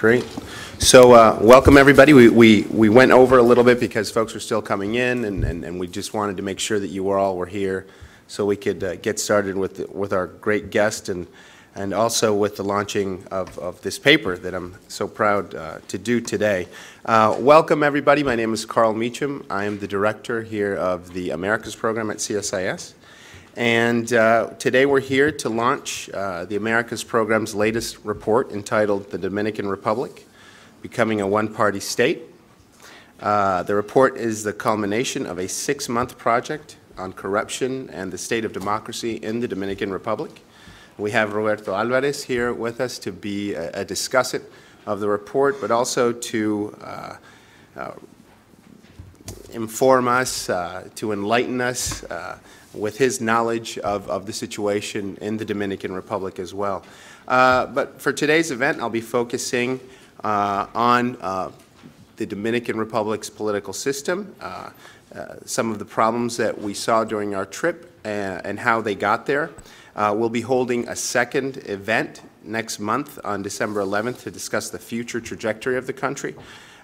Great. So uh, welcome, everybody. We, we, we went over a little bit because folks were still coming in, and, and, and we just wanted to make sure that you all were here so we could uh, get started with, with our great guest and, and also with the launching of, of this paper that I'm so proud uh, to do today. Uh, welcome, everybody. My name is Carl Meacham. I am the director here of the Americas program at CSIS. And uh, today we're here to launch uh, the Americas program's latest report entitled The Dominican Republic, Becoming a One-Party State. Uh, the report is the culmination of a six-month project on corruption and the state of democracy in the Dominican Republic. We have Roberto Alvarez here with us to be a, a discussant of the report, but also to uh, uh, inform us, uh, to enlighten us with his knowledge of, of the situation in the Dominican Republic as well. Uh, but for today's event, I'll be focusing uh, on uh, the Dominican Republic's political system, uh, uh, some of the problems that we saw during our trip and, and how they got there. Uh, we'll be holding a second event next month on December 11th to discuss the future trajectory of the country.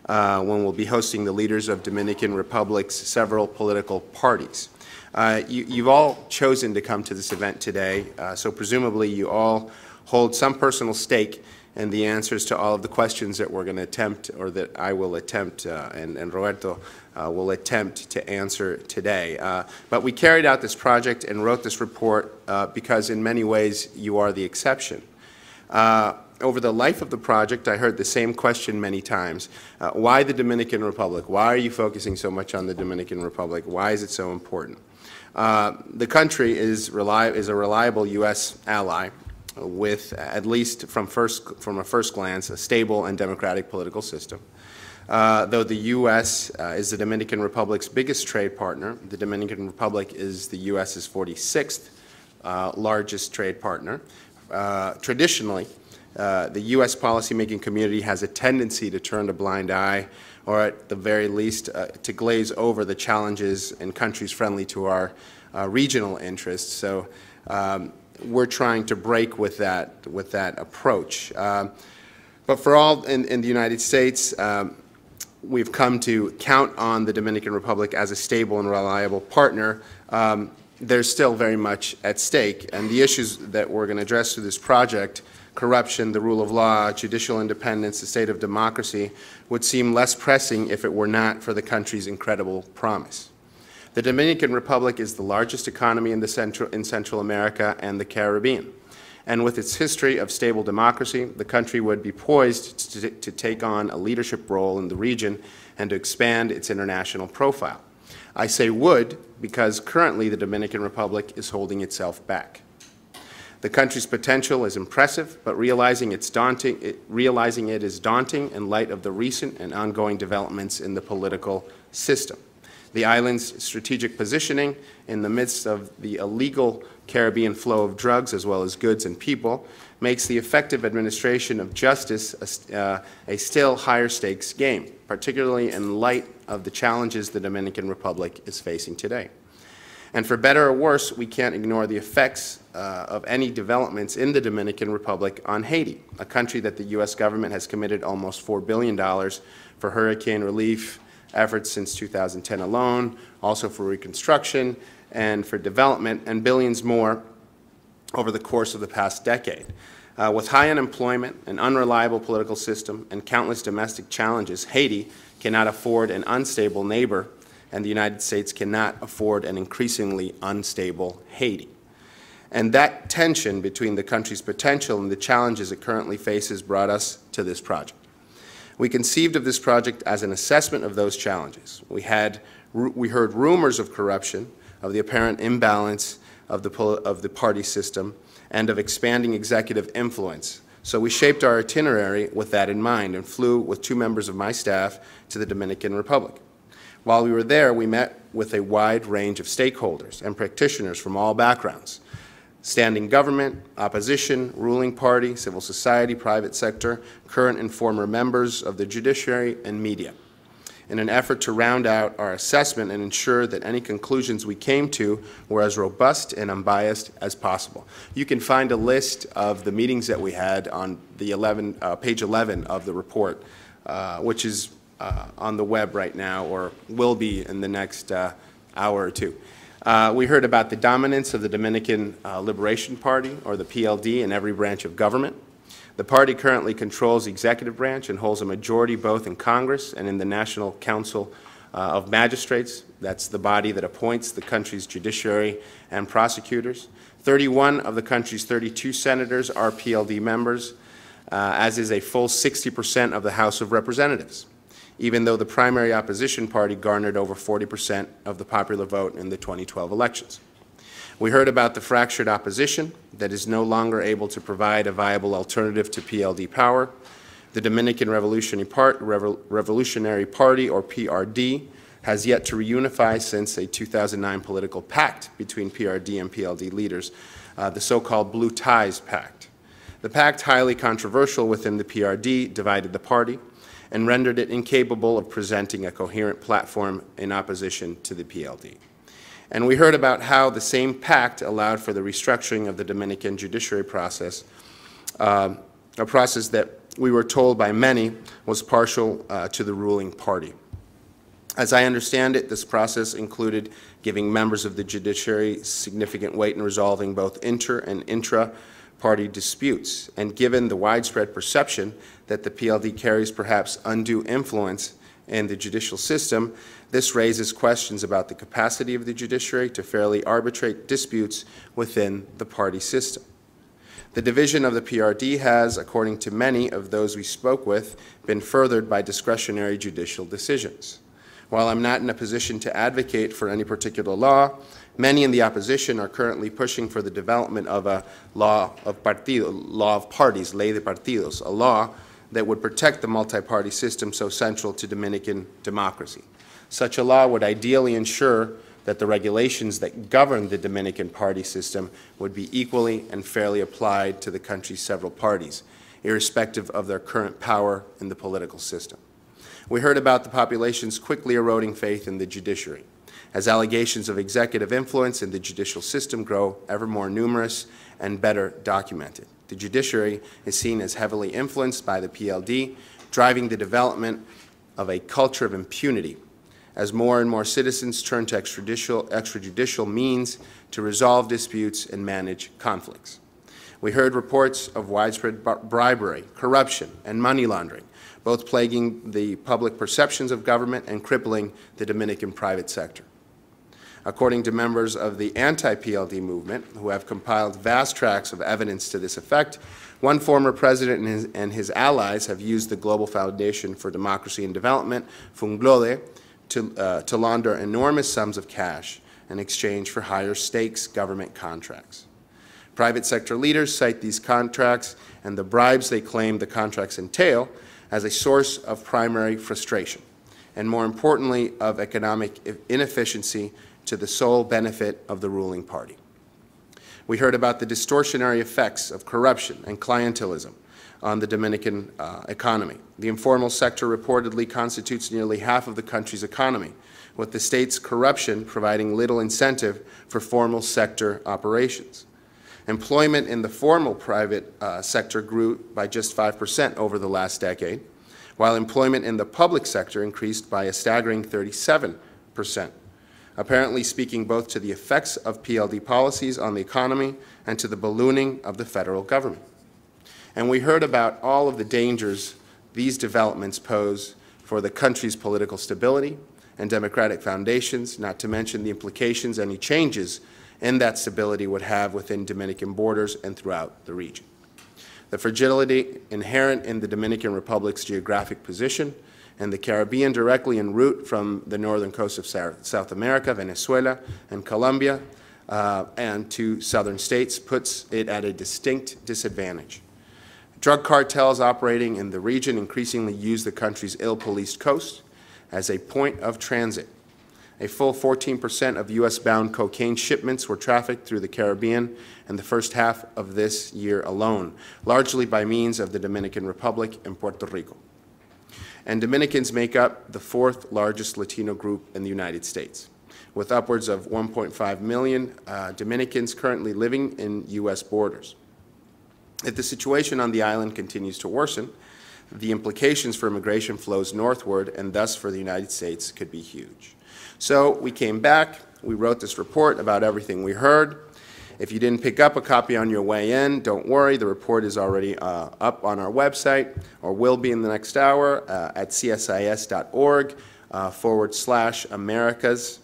Uh, when we'll be hosting the leaders of Dominican Republic's several political parties. Uh, you, have all chosen to come to this event today, uh, so presumably you all hold some personal stake in the answers to all of the questions that we're going to attempt, or that I will attempt, uh, and, and, Roberto uh, will attempt to answer today. Uh, but we carried out this project and wrote this report uh, because in many ways you are the exception. over the life of the project, I heard the same question many times. why the Dominican Republic? Why are you focusing so much on the Dominican Republic? Why is it so important? Uh, the country is, is a reliable U.S. ally with, at least from, first, from a first glance, a stable and democratic political system. Uh, though the U.S. Uh, is the Dominican Republic's biggest trade partner, the Dominican Republic is the U.S.'s 46th uh, largest trade partner. Uh, traditionally, the U.S. policymaking community has a tendency to turn a blind eye or at the very least uh, to glaze over the challenges in countries friendly to our uh, regional interests. So um, we're trying to break with that, with that approach. Um, but for all in, in the United States, um, we've come to count on the Dominican Republic as a stable and reliable partner. Um, there's still very much at stake, and the issues that we're going to address through this project corruption, the rule of law, judicial independence, the state of democracy would seem less pressing if it were not for the country's incredible promise. The Dominican Republic is the largest economy in, Central, in Central America and the Caribbean. And with its history of stable democracy, the country would be poised to, to take on a leadership role in the region and to expand its international profile. I say would because currently the Dominican Republic is holding itself back. The country's potential is impressive, but realizing, it's daunting, it, realizing it is daunting in light of the recent and ongoing developments in the political system. The island's strategic positioning in the midst of the illegal Caribbean flow of drugs as well as goods and people makes the effective administration of justice a, uh, a still higher stakes game, particularly in light of the challenges the Dominican Republic is facing today. And for better or worse, we can't ignore the effects uh, of any developments in the Dominican Republic on Haiti, a country that the U.S. government has committed almost $4 billion for hurricane relief efforts since 2010 alone, also for reconstruction and for development, and billions more over the course of the past decade. Uh, with high unemployment, an unreliable political system, and countless domestic challenges, Haiti cannot afford an unstable neighbor and the United States cannot afford an increasingly unstable Haiti. And that tension between the country's potential and the challenges it currently faces brought us to this project. We conceived of this project as an assessment of those challenges. We, had, we heard rumors of corruption, of the apparent imbalance of the, of the party system, and of expanding executive influence. So we shaped our itinerary with that in mind and flew with two members of my staff to the Dominican Republic. While we were there, we met with a wide range of stakeholders and practitioners from all backgrounds standing government, opposition, ruling party, civil society, private sector, current and former members of the judiciary, and media. in an effort to round out our assessment and ensure that any conclusions we came to were as robust and unbiased as possible. You can find a list of the meetings that we had on the 11, uh, page 11 of the report, uh, which is uh, on the web right now or will be in the next uh, hour or two. Uh, we heard about the dominance of the Dominican uh, Liberation Party, or the PLD, in every branch of government. The party currently controls the executive branch and holds a majority both in Congress and in the National Council uh, of Magistrates. That's the body that appoints the country's judiciary and prosecutors. 31 of the country's 32 senators are PLD members, uh, as is a full 60% of the House of Representatives, even though the primary opposition party garnered over 40% of the popular vote in the 2012 elections. We heard about the fractured opposition that is no longer able to provide a viable alternative to PLD power. The Dominican Revolutionary, Part, Revolutionary Party, or PRD, has yet to reunify since a 2009 political pact between PRD and PLD leaders, uh, the so-called Blue Ties Pact. The pact, highly controversial within the PRD, divided the party and rendered it incapable of presenting a coherent platform in opposition to the PLD. And we heard about how the same pact allowed for the restructuring of the Dominican judiciary process, uh, a process that we were told by many was partial uh, to the ruling party. As I understand it, this process included giving members of the judiciary significant weight in resolving both inter and intra-party disputes. And given the widespread perception that the PLD carries perhaps undue influence in the judicial system, this raises questions about the capacity of the judiciary to fairly arbitrate disputes within the party system. The division of the PRD has, according to many of those we spoke with, been furthered by discretionary judicial decisions. While I'm not in a position to advocate for any particular law, many in the opposition are currently pushing for the development of a law of partido, law of parties, ley de partidos, a law that would protect the multi-party system so central to Dominican democracy. Such a law would ideally ensure that the regulations that govern the Dominican party system would be equally and fairly applied to the country's several parties, irrespective of their current power in the political system. We heard about the population's quickly eroding faith in the judiciary. As allegations of executive influence in the judicial system grow ever more numerous and better documented. The judiciary is seen as heavily influenced by the PLD, driving the development of a culture of impunity as more and more citizens turn to extrajudicial, extrajudicial means to resolve disputes and manage conflicts. We heard reports of widespread bribery, corruption, and money laundering, both plaguing the public perceptions of government and crippling the Dominican private sector. According to members of the anti-PLD movement, who have compiled vast tracts of evidence to this effect, one former president and his, and his allies have used the Global Foundation for Democracy and Development, FUNGLODE, to, uh, to launder enormous sums of cash in exchange for higher stakes government contracts. Private sector leaders cite these contracts and the bribes they claim the contracts entail as a source of primary frustration, and more importantly, of economic inefficiency to the sole benefit of the ruling party. We heard about the distortionary effects of corruption and clientelism on the Dominican uh, economy. The informal sector reportedly constitutes nearly half of the country's economy, with the state's corruption providing little incentive for formal sector operations. Employment in the formal private uh, sector grew by just 5% over the last decade, while employment in the public sector increased by a staggering 37%, apparently speaking both to the effects of PLD policies on the economy and to the ballooning of the federal government. And we heard about all of the dangers these developments pose for the country's political stability and democratic foundations, not to mention the implications any changes in that stability would have within Dominican borders and throughout the region. The fragility inherent in the Dominican Republic's geographic position and the Caribbean directly en route from the northern coast of South America, Venezuela, and Colombia, uh, and to southern states puts it at a distinct disadvantage. Drug cartels operating in the region increasingly use the country's ill-policed coast as a point of transit. A full 14% of U.S.-bound cocaine shipments were trafficked through the Caribbean in the first half of this year alone, largely by means of the Dominican Republic and Puerto Rico. and Dominicans make up the fourth largest Latino group in the United States, with upwards of 1.5 million uh, Dominicans currently living in U.S. borders. If the situation on the island continues to worsen, the implications for immigration flows northward and thus for the United States could be huge. So we came back, we wrote this report about everything we heard. If you didn't pick up a copy on your way in, don't worry, the report is already uh, up on our website or will be in the next hour uh, at csis.org uh, forward slash Americas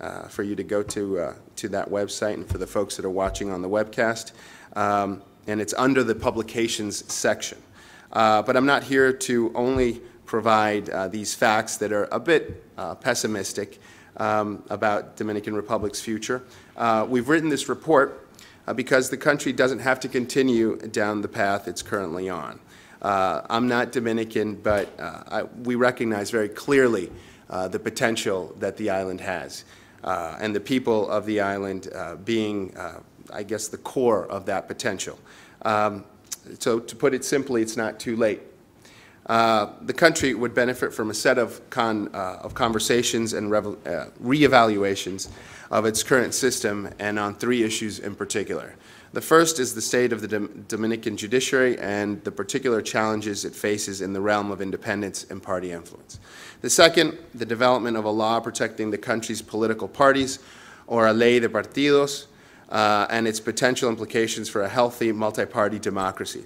uh, for you to go to, uh, to that website and for the folks that are watching on the webcast. Um, and it's under the publications section. Uh, but I'm not here to only provide these facts that are a bit pessimistic um, about Dominican Republic's future. Uh, we've written this report uh, because the country doesn't have to continue down the path it's currently on. Uh, I'm not Dominican, but I, we recognize very clearly the potential that the island has. and the people of the island being, I guess, the core of that potential. Um, so to put it simply, it's not too late. Uh, the country would benefit from a set of, con, uh, of conversations and uh, reevaluations of its current system and on three issues in particular. The first is the state of the Dom Dominican judiciary and the particular challenges it faces in the realm of independence and party influence. The second, the development of a law protecting the country's political parties, or a ley de partidos, uh, and its potential implications for a healthy multi-party democracy.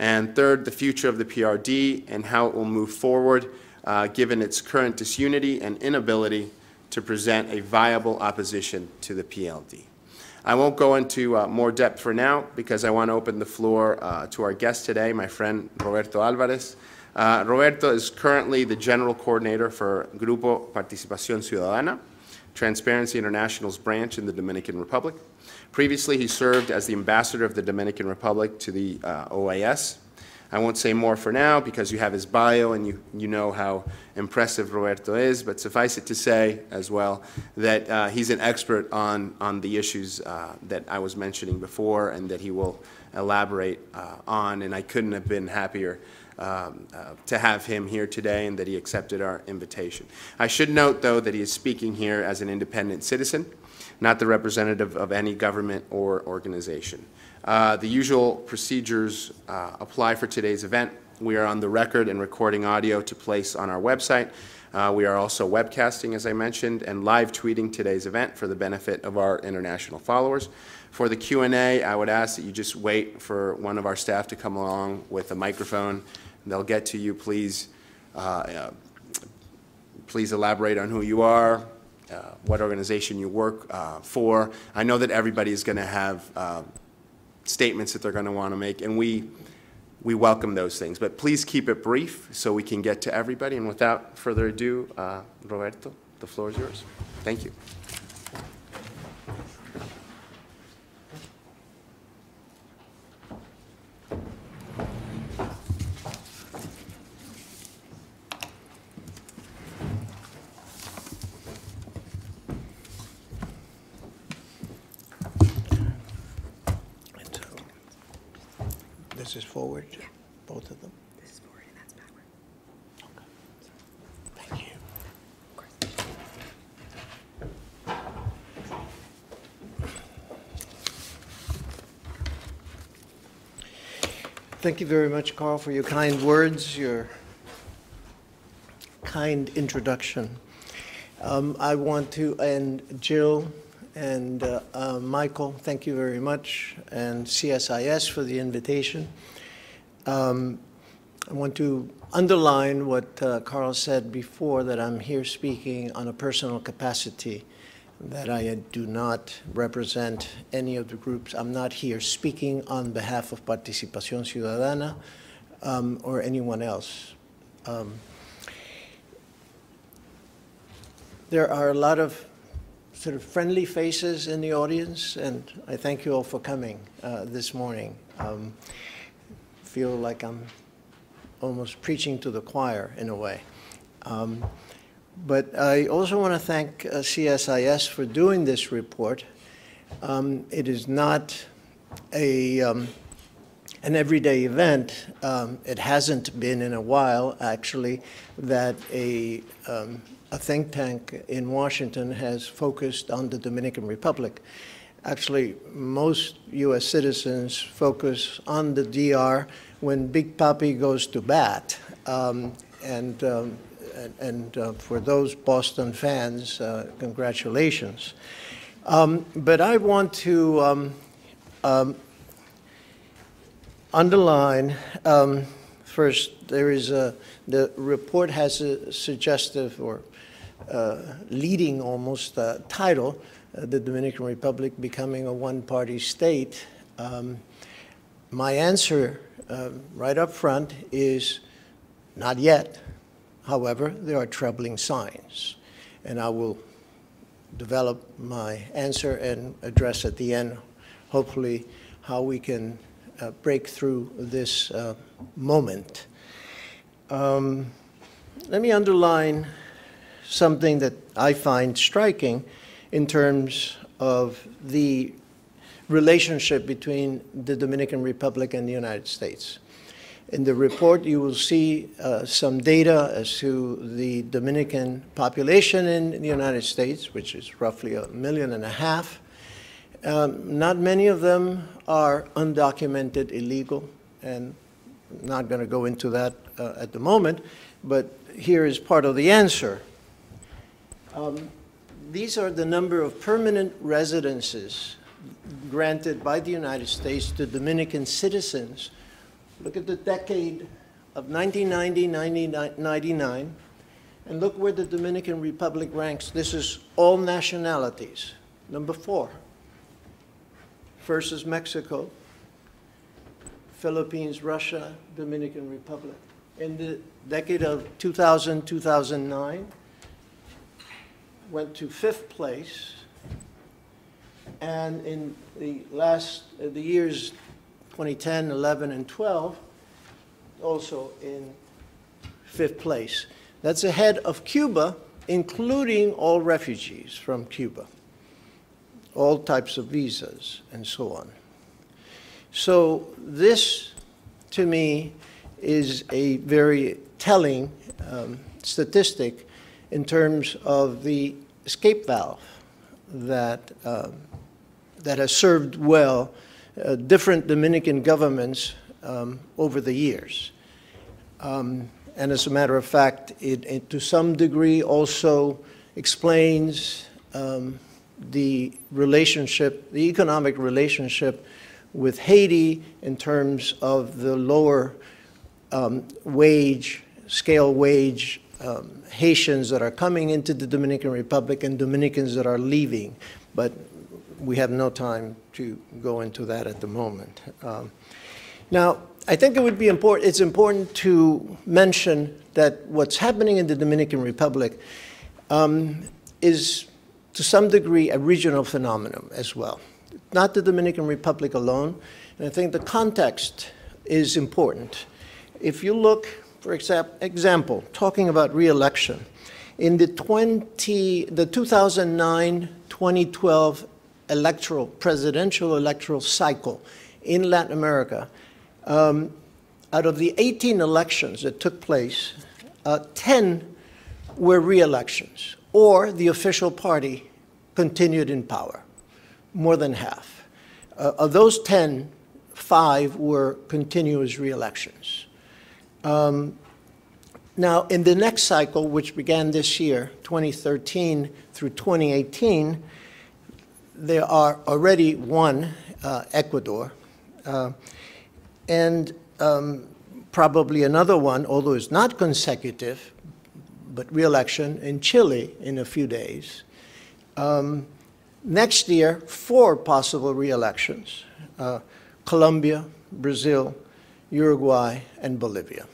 And third, the future of the PRD and how it will move forward uh, given its current disunity and inability to present a viable opposition to the PLD. I won't go into uh, more depth for now because I want to open the floor uh, to our guest today, my friend Roberto Alvarez. Uh, Roberto is currently the general coordinator for Grupo Participación Ciudadana, Transparency International's branch in the Dominican Republic. Previously, he served as the ambassador of the Dominican Republic to the uh, OAS. I won't say more for now because you have his bio and you, you know how impressive Roberto is, but suffice it to say as well that uh, he's an expert on, on the issues uh, that I was mentioning before and that he will elaborate uh, on, and I couldn't have been happier um, uh, to have him here today and that he accepted our invitation. I should note, though, that he is speaking here as an independent citizen not the representative of any government or organization. Uh, the usual procedures uh, apply for today's event. We are on the record and recording audio to place on our website. Uh, we are also webcasting, as I mentioned, and live tweeting today's event for the benefit of our international followers. For the Q&A, I would ask that you just wait for one of our staff to come along with a microphone. They'll get to you. Please, uh, uh, please elaborate on who you are, uh, what organization you work uh, for. I know that everybody is going to have statements that they're going to want to make, and we, we welcome those things. But please keep it brief so we can get to everybody. And without further ado, Roberto, the floor is yours. Thank you. This is forward? Both of them? This is forward and that's backward. Thank you. Of course. Thank you very much, Carl, for your kind words, your kind introduction. Um, I want to, and Jill and uh, uh, Michael, thank you very much, and CSIS for the invitation. Um, I want to underline what uh, Carl said before, that I'm here speaking on a personal capacity, that I do not represent any of the groups. I'm not here speaking on behalf of Participación Ciudadana um, or anyone else. Um, there are a lot of sort of friendly faces in the audience, and I thank you all for coming uh, this morning. Um, feel like I'm almost preaching to the choir in a way. Um, but I also want to thank uh, CSIS for doing this report. Um, it is not a, um, an everyday event. Um, it hasn't been in a while, actually, that a, um, a think tank in Washington has focused on the Dominican Republic. Actually, most U.S. citizens focus on the DR when Big Papi goes to bat. Um, and um, and, and uh, for those Boston fans, uh, congratulations. Um, but I want to um, um, underline um, first, there is a, the report has a suggestive or uh, leading almost uh, title, uh, the Dominican Republic becoming a one-party state. Um, my answer uh, right up front is not yet. However, there are troubling signs, and I will develop my answer and address at the end, hopefully, how we can uh, break through this uh, moment. Um, let me underline something that I find striking in terms of the relationship between the Dominican Republic and the United States. In the report, you will see uh, some data as to the Dominican population in the United States, which is roughly a million and a half. Um, not many of them are undocumented illegal, and I'm not going to go into that uh, at the moment, but here is part of the answer. Um, these are the number of permanent residences granted by the United States to Dominican citizens Look at the decade of 1990, 99, and look where the Dominican Republic ranks. This is all nationalities. Number four. Is Mexico, Philippines, Russia, Dominican Republic. In the decade of 2000, 2009, went to fifth place. And in the last, uh, the years 2010, 11, and 12, also in fifth place. That's ahead of Cuba, including all refugees from Cuba, all types of visas, and so on. So this, to me, is a very telling um, statistic in terms of the escape valve that, um, that has served well uh, different Dominican governments um, over the years. Um, and as a matter of fact, it, it to some degree also explains um, the relationship, the economic relationship with Haiti in terms of the lower um, wage, scale wage um, Haitians that are coming into the Dominican Republic and Dominicans that are leaving. But we have no time to go into that at the moment. Um, now, I think it would be important, it's important to mention that what's happening in the Dominican Republic um, is to some degree a regional phenomenon as well. Not the Dominican Republic alone, and I think the context is important. If you look, for example, talking about reelection, in the 20, the 2009-2012 electoral, presidential electoral cycle in Latin America, um, out of the 18 elections that took place, uh, 10 were re-elections, or the official party continued in power, more than half. Uh, of those 10, five were continuous re-elections. Um, now, in the next cycle, which began this year, 2013 through 2018, there are already one, uh, Ecuador, uh, and um, probably another one, although it's not consecutive, but re-election in Chile in a few days. Um, next year, four possible re-elections, uh, Colombia, Brazil, Uruguay, and Bolivia,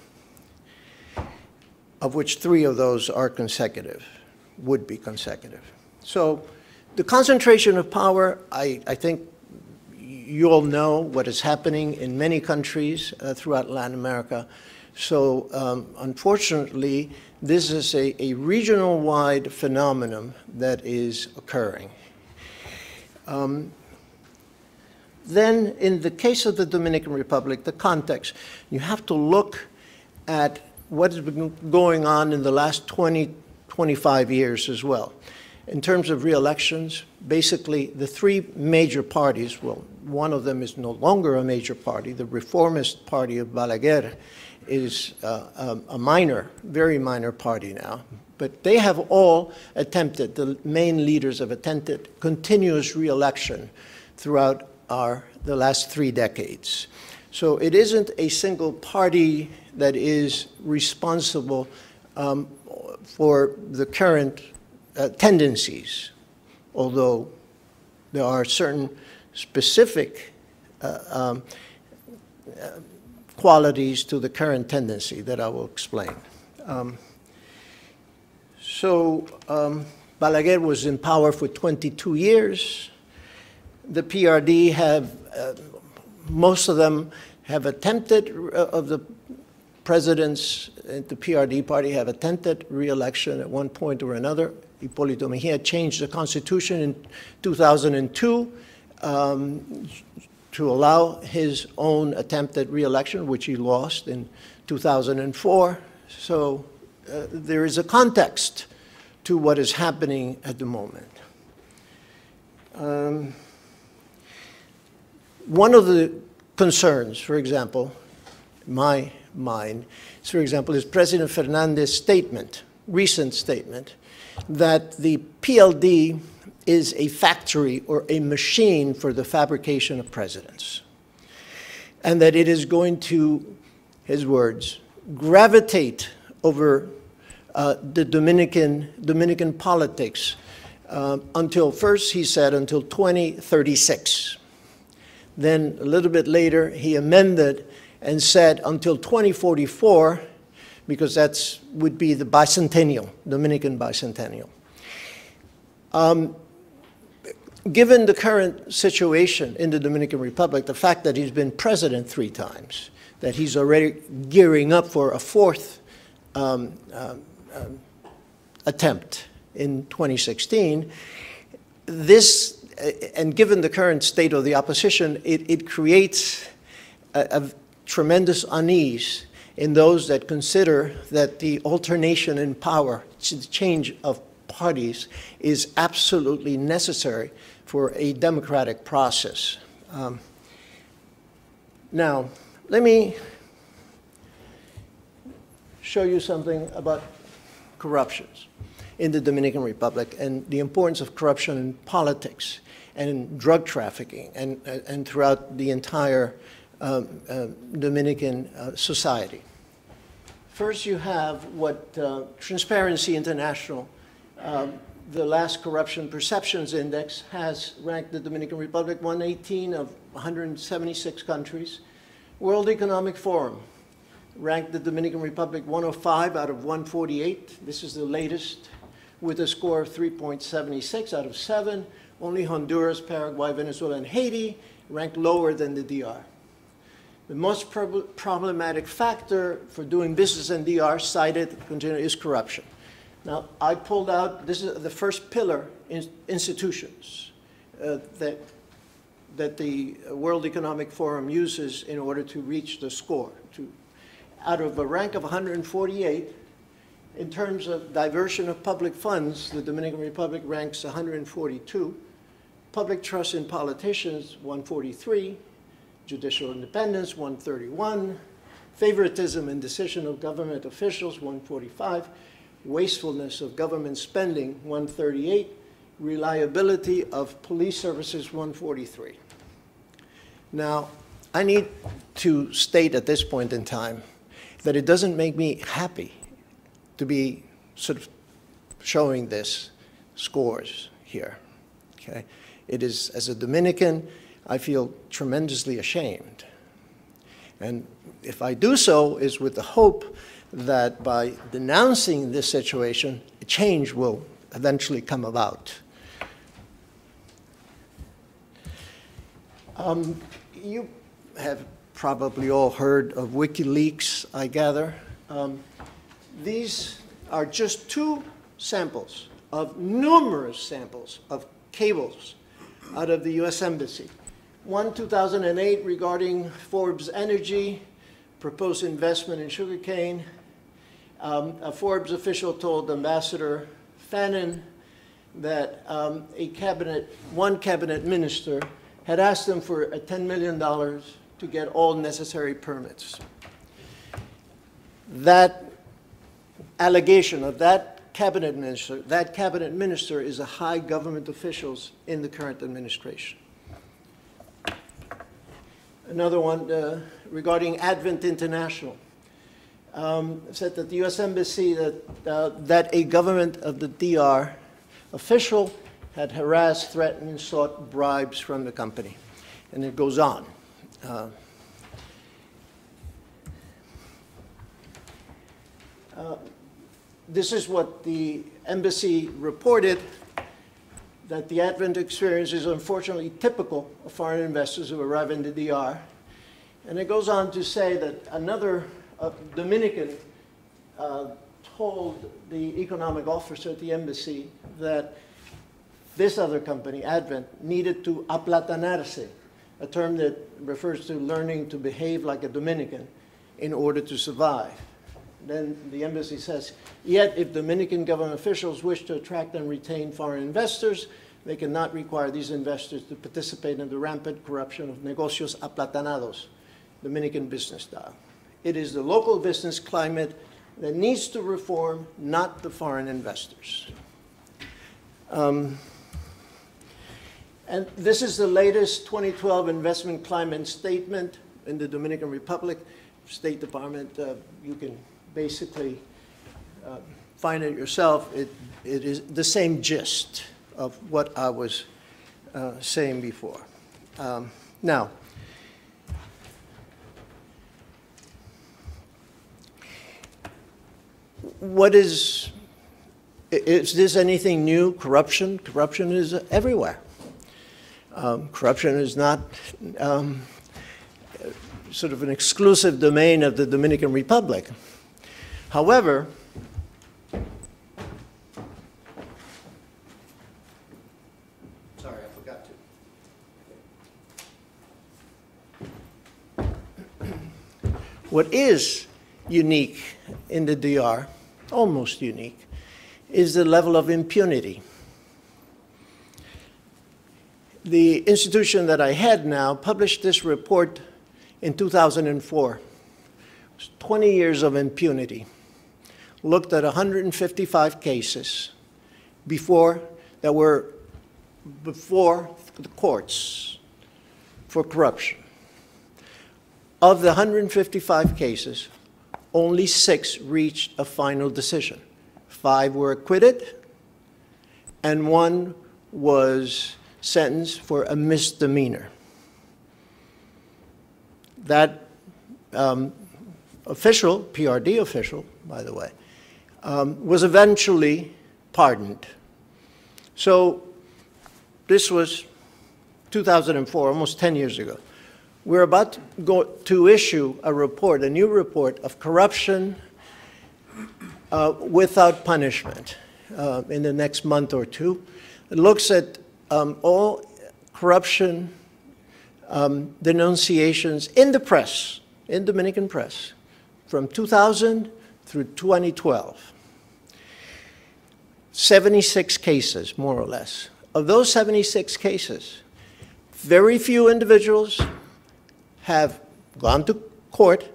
of which three of those are consecutive, would be consecutive. So the concentration of power, I, I think you all know what is happening in many countries uh, throughout Latin America. So um, unfortunately, this is a, a regional-wide phenomenon that is occurring. Um, then, in the case of the Dominican Republic, the context, you have to look at what has been going on in the last 20, 25 years as well. In terms of re-elections, basically the three major parties, well, one of them is no longer a major party, the Reformist Party of Balaguer is uh, um, a minor, very minor party now, but they have all attempted, the main leaders have attempted continuous re-election throughout our, the last three decades. So it isn't a single party that is responsible um, for the current uh, tendencies, although there are certain specific uh, um, uh, qualities to the current tendency that I will explain. Um, so um, Balaguer was in power for 22 years. The PRD have, uh, most of them have attempted, uh, of the presidents, uh, the PRD party have attempted re-election at one point or another. Hipólito Mejia changed the constitution in 2002 um, to allow his own attempt at re-election, which he lost in 2004. So uh, there is a context to what is happening at the moment. Um, one of the concerns, for example, my mind, for example, is President Fernandez's statement, recent statement, that the PLD is a factory or a machine for the fabrication of presidents. And that it is going to, his words, gravitate over uh, the Dominican, Dominican politics uh, until, first he said, until 2036. Then a little bit later, he amended and said until 2044, because that would be the bicentennial, Dominican bicentennial. Um, given the current situation in the Dominican Republic, the fact that he's been president three times, that he's already gearing up for a fourth um, um, um, attempt in 2016, this, uh, and given the current state of the opposition, it, it creates a, a tremendous unease in those that consider that the alternation in power, the change of parties, is absolutely necessary for a democratic process. Um, now, let me show you something about corruptions in the Dominican Republic and the importance of corruption in politics and in drug trafficking and, and throughout the entire Dominican uh, society. First, you have what uh, Transparency International um, the last Corruption Perceptions Index has ranked the Dominican Republic 118 of 176 countries. World Economic Forum ranked the Dominican Republic 105 out of 148. This is the latest with a score of 3.76 out of 7. Only Honduras, Paraguay, Venezuela, and Haiti ranked lower than the DR. The most prob problematic factor for doing business in DR cited is corruption. Now, I pulled out, this is the first pillar, in institutions uh, that, that the World Economic Forum uses in order to reach the score. To, out of a rank of 148, in terms of diversion of public funds, the Dominican Republic ranks 142. Public trust in politicians, 143. Judicial independence, 131. Favoritism and decision of government officials, 145 wastefulness of government spending, 138, reliability of police services, 143. Now, I need to state at this point in time that it doesn't make me happy to be sort of showing this scores here. Okay? It is, as a Dominican, I feel tremendously ashamed. And if I do so, is with the hope that by denouncing this situation, a change will eventually come about. Um, you have probably all heard of WikiLeaks, I gather. Um, these are just two samples of numerous samples of cables out of the U.S. Embassy One, 2008, regarding Forbes Energy, proposed investment in sugarcane. Um, A Forbes official told Ambassador Fannin that um, a cabinet, one cabinet minister had asked them for a $10 million to get all necessary permits. That allegation of that cabinet minister, that cabinet minister is a high government officials in the current administration. Another one uh, regarding Advent International. Um, Said that the U.S. Embassy, that, uh, that a government of the DR official had harassed, threatened, and sought bribes from the company. And it goes on. Uh, uh, This is what the embassy reported, that the Advent experience is unfortunately typical of foreign investors who arrive in the DR. And it goes on to say that another uh, Dominican uh, told the economic officer at the embassy that this other company, Advent, needed to aplatanarse, a term that refers to learning to behave like a Dominican in order to survive. Then the embassy says, yet if Dominican government officials wish to attract and retain foreign investors, they cannot require these investors to participate in the rampant corruption of negocios aplatanados, Dominican business style. It is the local business climate that needs to reform, not the foreign investors. Um, And this is the latest 2012 investment climate statement in the Dominican Republic. State Department, uh, you can basically uh, find it yourself. It, it is the same gist of what I was uh, saying before. Um, Now, what is, is this anything new? Corruption? Corruption is everywhere. Um, Corruption is not um, sort of an exclusive domain of the Dominican Republic. However, sorry, I forgot to. What is unique in the DR, almost unique, is the level of impunity. The institution that I head now published this report in 2004. It's 20 years of impunity. Looked at 155 cases before that were before the courts for corruption. Of the 155 cases, only six reached a final decision. Five were acquitted, and one was sentenced for a misdemeanor. That um, official, PRD official, by the way, um, was eventually pardoned. So this was 2004, almost 10 years ago. We're about to to issue a report, a new report of corruption uh, without punishment uh, in the next month or two. It looks at um, all corruption um, denunciations in the press, in Dominican press, from 2000 through 2012. 76 cases, more or less. Of those 76 cases, very few individuals have gone to court,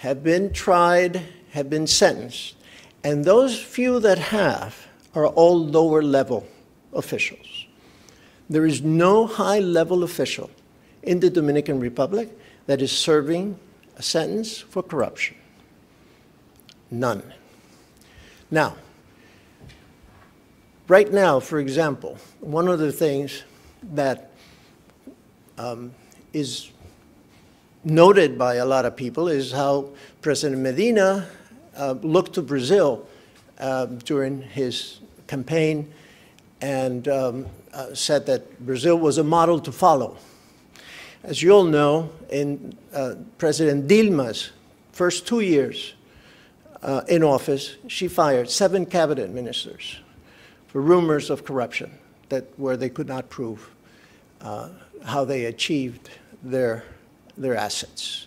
have been tried, have been sentenced, and those few that have are all lower level officials. There is no high level official in the Dominican Republic that is serving a sentence for corruption. None. Now, right now, for example, one of the things that um, is noted by a lot of people is how President Medina uh, looked to Brazil uh, during his campaign and um, uh, said that Brazil was a model to follow. As you all know, in uh, President Dilma's first two years uh, in office, she fired seven cabinet ministers for rumors of corruption that where they could not prove uh, how they achieved their, their assets.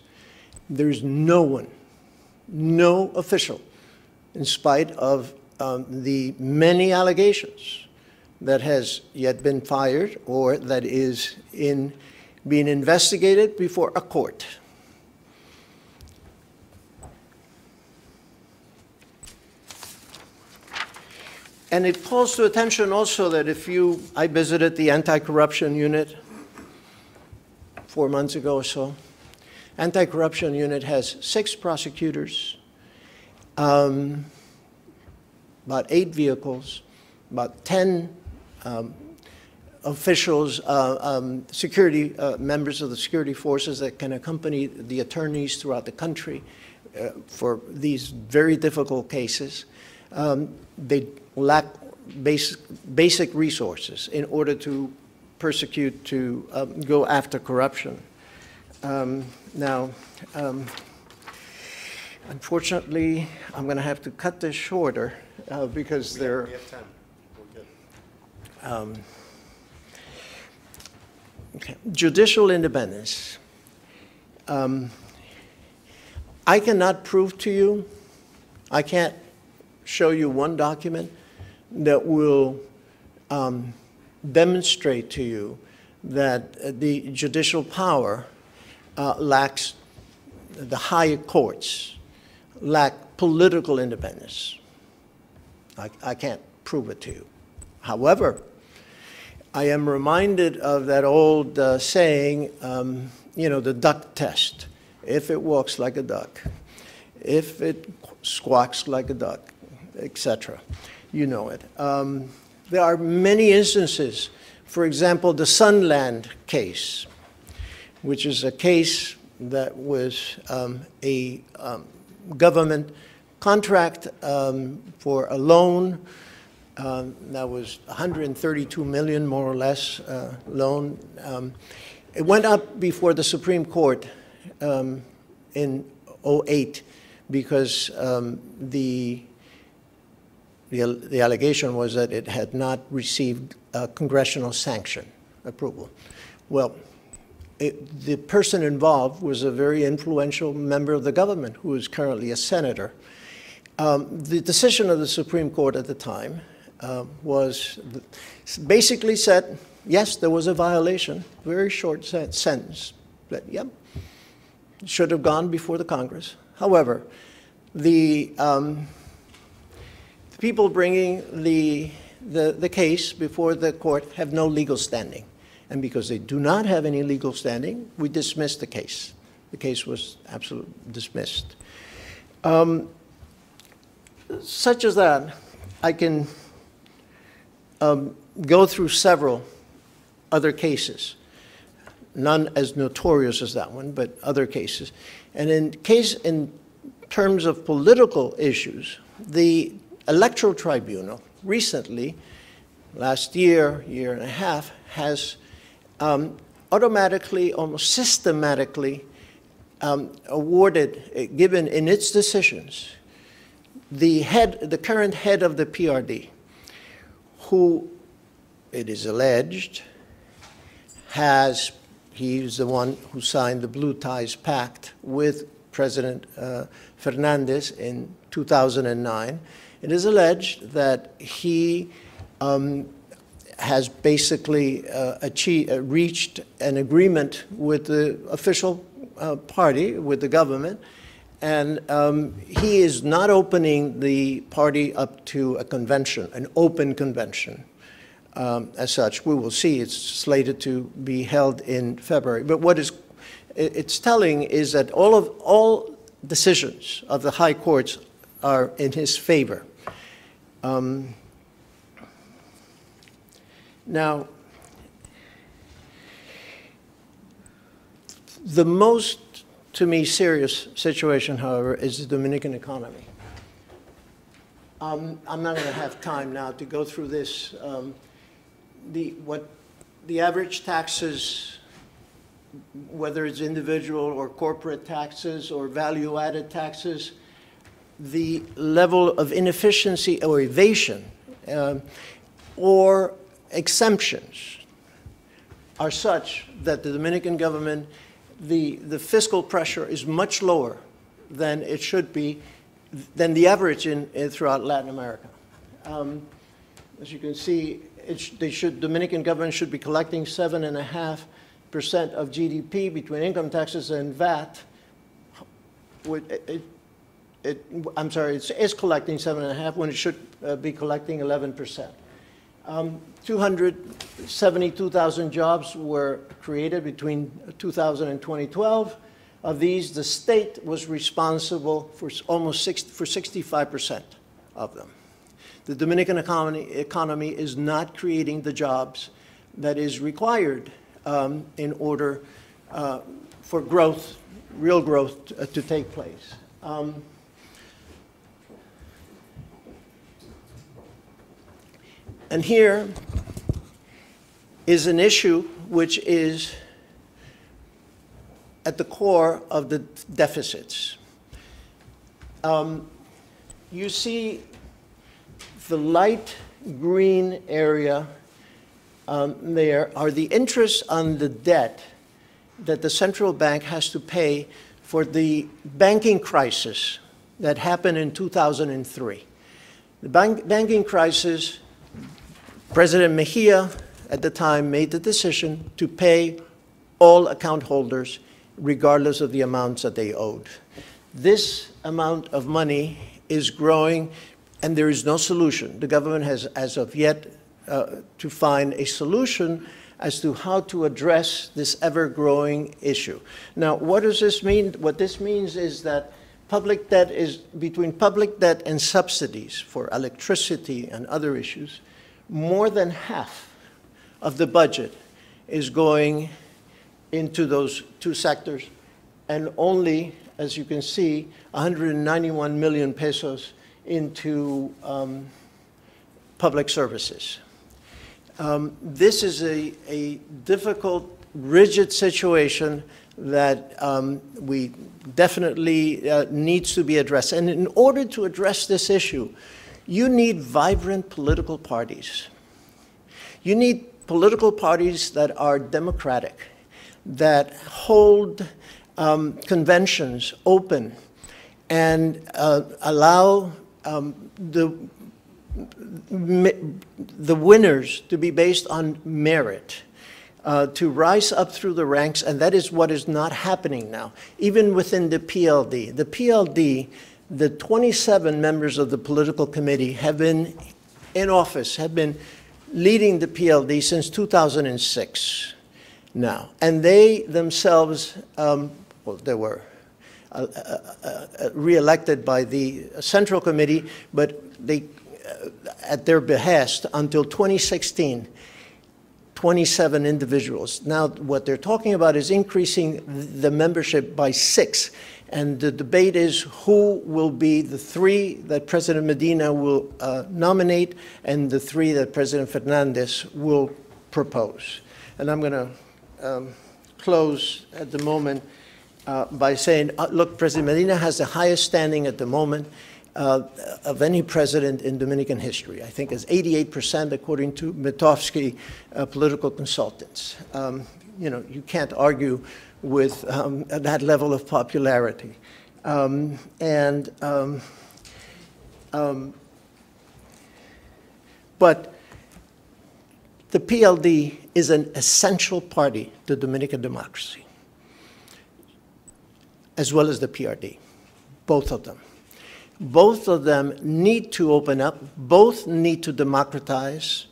There's no one, no official, in spite of um, the many allegations that has yet been fired or that is in being investigated before a court. And it calls to attention also that if you, I visited the anti-corruption unit four months ago or so. Anti-corruption unit has six prosecutors, um, about eight vehicles, about 10 um, officials, uh, um, security uh, members of the security forces that can accompany the attorneys throughout the country uh, for these very difficult cases. Um, they lack basic, basic resources in order to persecute, to um, go after corruption. Um, now, um, unfortunately, I'm going to have to cut this shorter uh, because there. We have time. Um, okay. Judicial independence. Um, I cannot prove to you, I can't show you one document that will um, demonstrate to you that uh, the judicial power uh, lacks, the higher courts lack political independence. I, I can't prove it to you. However, I am reminded of that old uh, saying, um, you know, the duck test. If it walks like a duck, if it squawks like a duck, etc. You know it. Um, there are many instances. For example, the Sunland case, which is a case that was um, a um, government contract um, for a loan um, that was 132 million, more or less, uh, loan. Um, it went up before the Supreme Court in 08 because the, the, the allegation was that it had not received congressional sanction approval. Well, it, the person involved was a very influential member of the government who is currently a senator. Um, the decision of the Supreme Court at the time uh, was basically said, yes, there was a violation, very short sentence, that, yep, should have gone before the Congress. However, the, um, the people bringing the, the, the case before the court have no legal standing. And because they do not have any legal standing, we dismissed the case. The case was absolutely dismissed. Um, such as that, I can um, go through several other cases, none as notorious as that one, but other cases. And in case, in terms of political issues, the electoral tribunal recently, last year, year and a half, has um, automatically, almost systematically, um, awarded, uh, given in its decisions, the head, the current head of the PRD, who, it is alleged, has, he's the one who signed the Blue Ties Pact with President uh, Fernandez in 2009. It is alleged that he um, has basically uh, achieved, uh, reached an agreement with the official uh, party, with the government, and um, he is not opening the party up to a convention, an open convention. Um, as such, we will see. It's slated to be held in February. But what is it's telling is that all of all decisions of the high courts are in his favor. Um, now, the most to me, serious situation, however, is the Dominican economy. Um, I'm not going to have time now to go through this. Um, the, what the average taxes, whether it's individual or corporate taxes or value-added taxes, the level of inefficiency or evasion um, or exemptions are such that the Dominican government, the, the fiscal pressure is much lower than it should be, than the average in, in throughout Latin America. Um, As you can see, sh- they should, Dominican government should be collecting seven and a half percent of GDP between income taxes and VAT. It- it- I'm sorry, it's, is collecting seven and a half when it should uh, be collecting eleven percent. Um, 272,000 jobs were created between 2000 and 2012. Of these, the state was responsible for almost 60, for 65% of them. The Dominican economy, economy is not creating the jobs that is required um, in order uh, for growth, real growth to, uh, to take place. Um, And here is an issue which is at the core of the deficits. Um, You see the light green area um, there are the interests on the debt that the central bank has to pay for the banking crisis that happened in 2003. The bank, banking crisis President Mejia, at the time, made the decision to pay all account holders regardless of the amounts that they owed. This amount of money is growing, and there is no solution. The government has, as of yet, uh, to find a solution as to how to address this ever-growing issue. Now, what does this mean? What this means is that public debt is, between public debt and subsidies for electricity and other issues, more than half of the budget is going into those two sectors, and only, as you can see, 191 million pesos into um, public services. Um, This is a, a difficult, rigid situation that um, we definitely uh, needs to be addressed. And in order to address this issue, you need vibrant political parties. You need political parties that are democratic, that hold um, conventions open, and uh, allow um, the the winners to be based on merit, uh, to rise up through the ranks, and that is what is not happening now. Even within the PLD, the PLD, the 27 members of the political committee have been in office, have been leading the PLD since 2006 now, and they themselves, um, well, they were uh, uh, uh, re-elected by the Central Committee, but they, uh, at their behest, until 2016, 27 individuals. Now, what they're talking about is increasing the membership by six. And the debate is who will be the three that President Medina will uh, nominate and the three that President Fernandez will propose. And I'm going to um, close at the moment uh, by saying, uh, look, President Medina has the highest standing at the moment uh, of any president in Dominican history. I think it's 88% according to Mitofsky uh, political consultants. Um, you know, you can't argue with um, that level of popularity. Um, and, um, um, but the PLD is an essential party to Dominican democracy, as well as the PRD, both of them. Both of them need to open up, both need to democratize,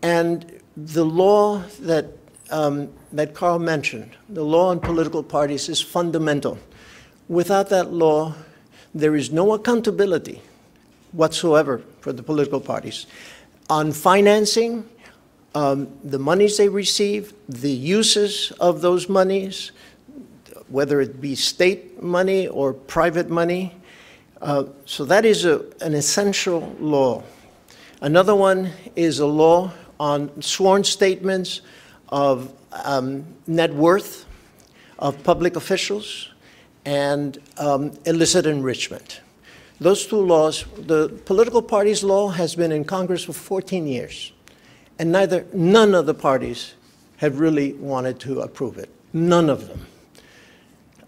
and the law that, um, that Carl mentioned, the law on political parties is fundamental. Without that law, there is no accountability whatsoever for the political parties. On financing, um, the monies they receive, the uses of those monies, whether it be state money or private money. Uh, so that is a, an essential law. Another one is a law on sworn statements of um, net worth of public officials and um, illicit enrichment. Those two laws, the political parties law has been in Congress for 14 years, and neither, none of the parties have really wanted to approve it. None of them.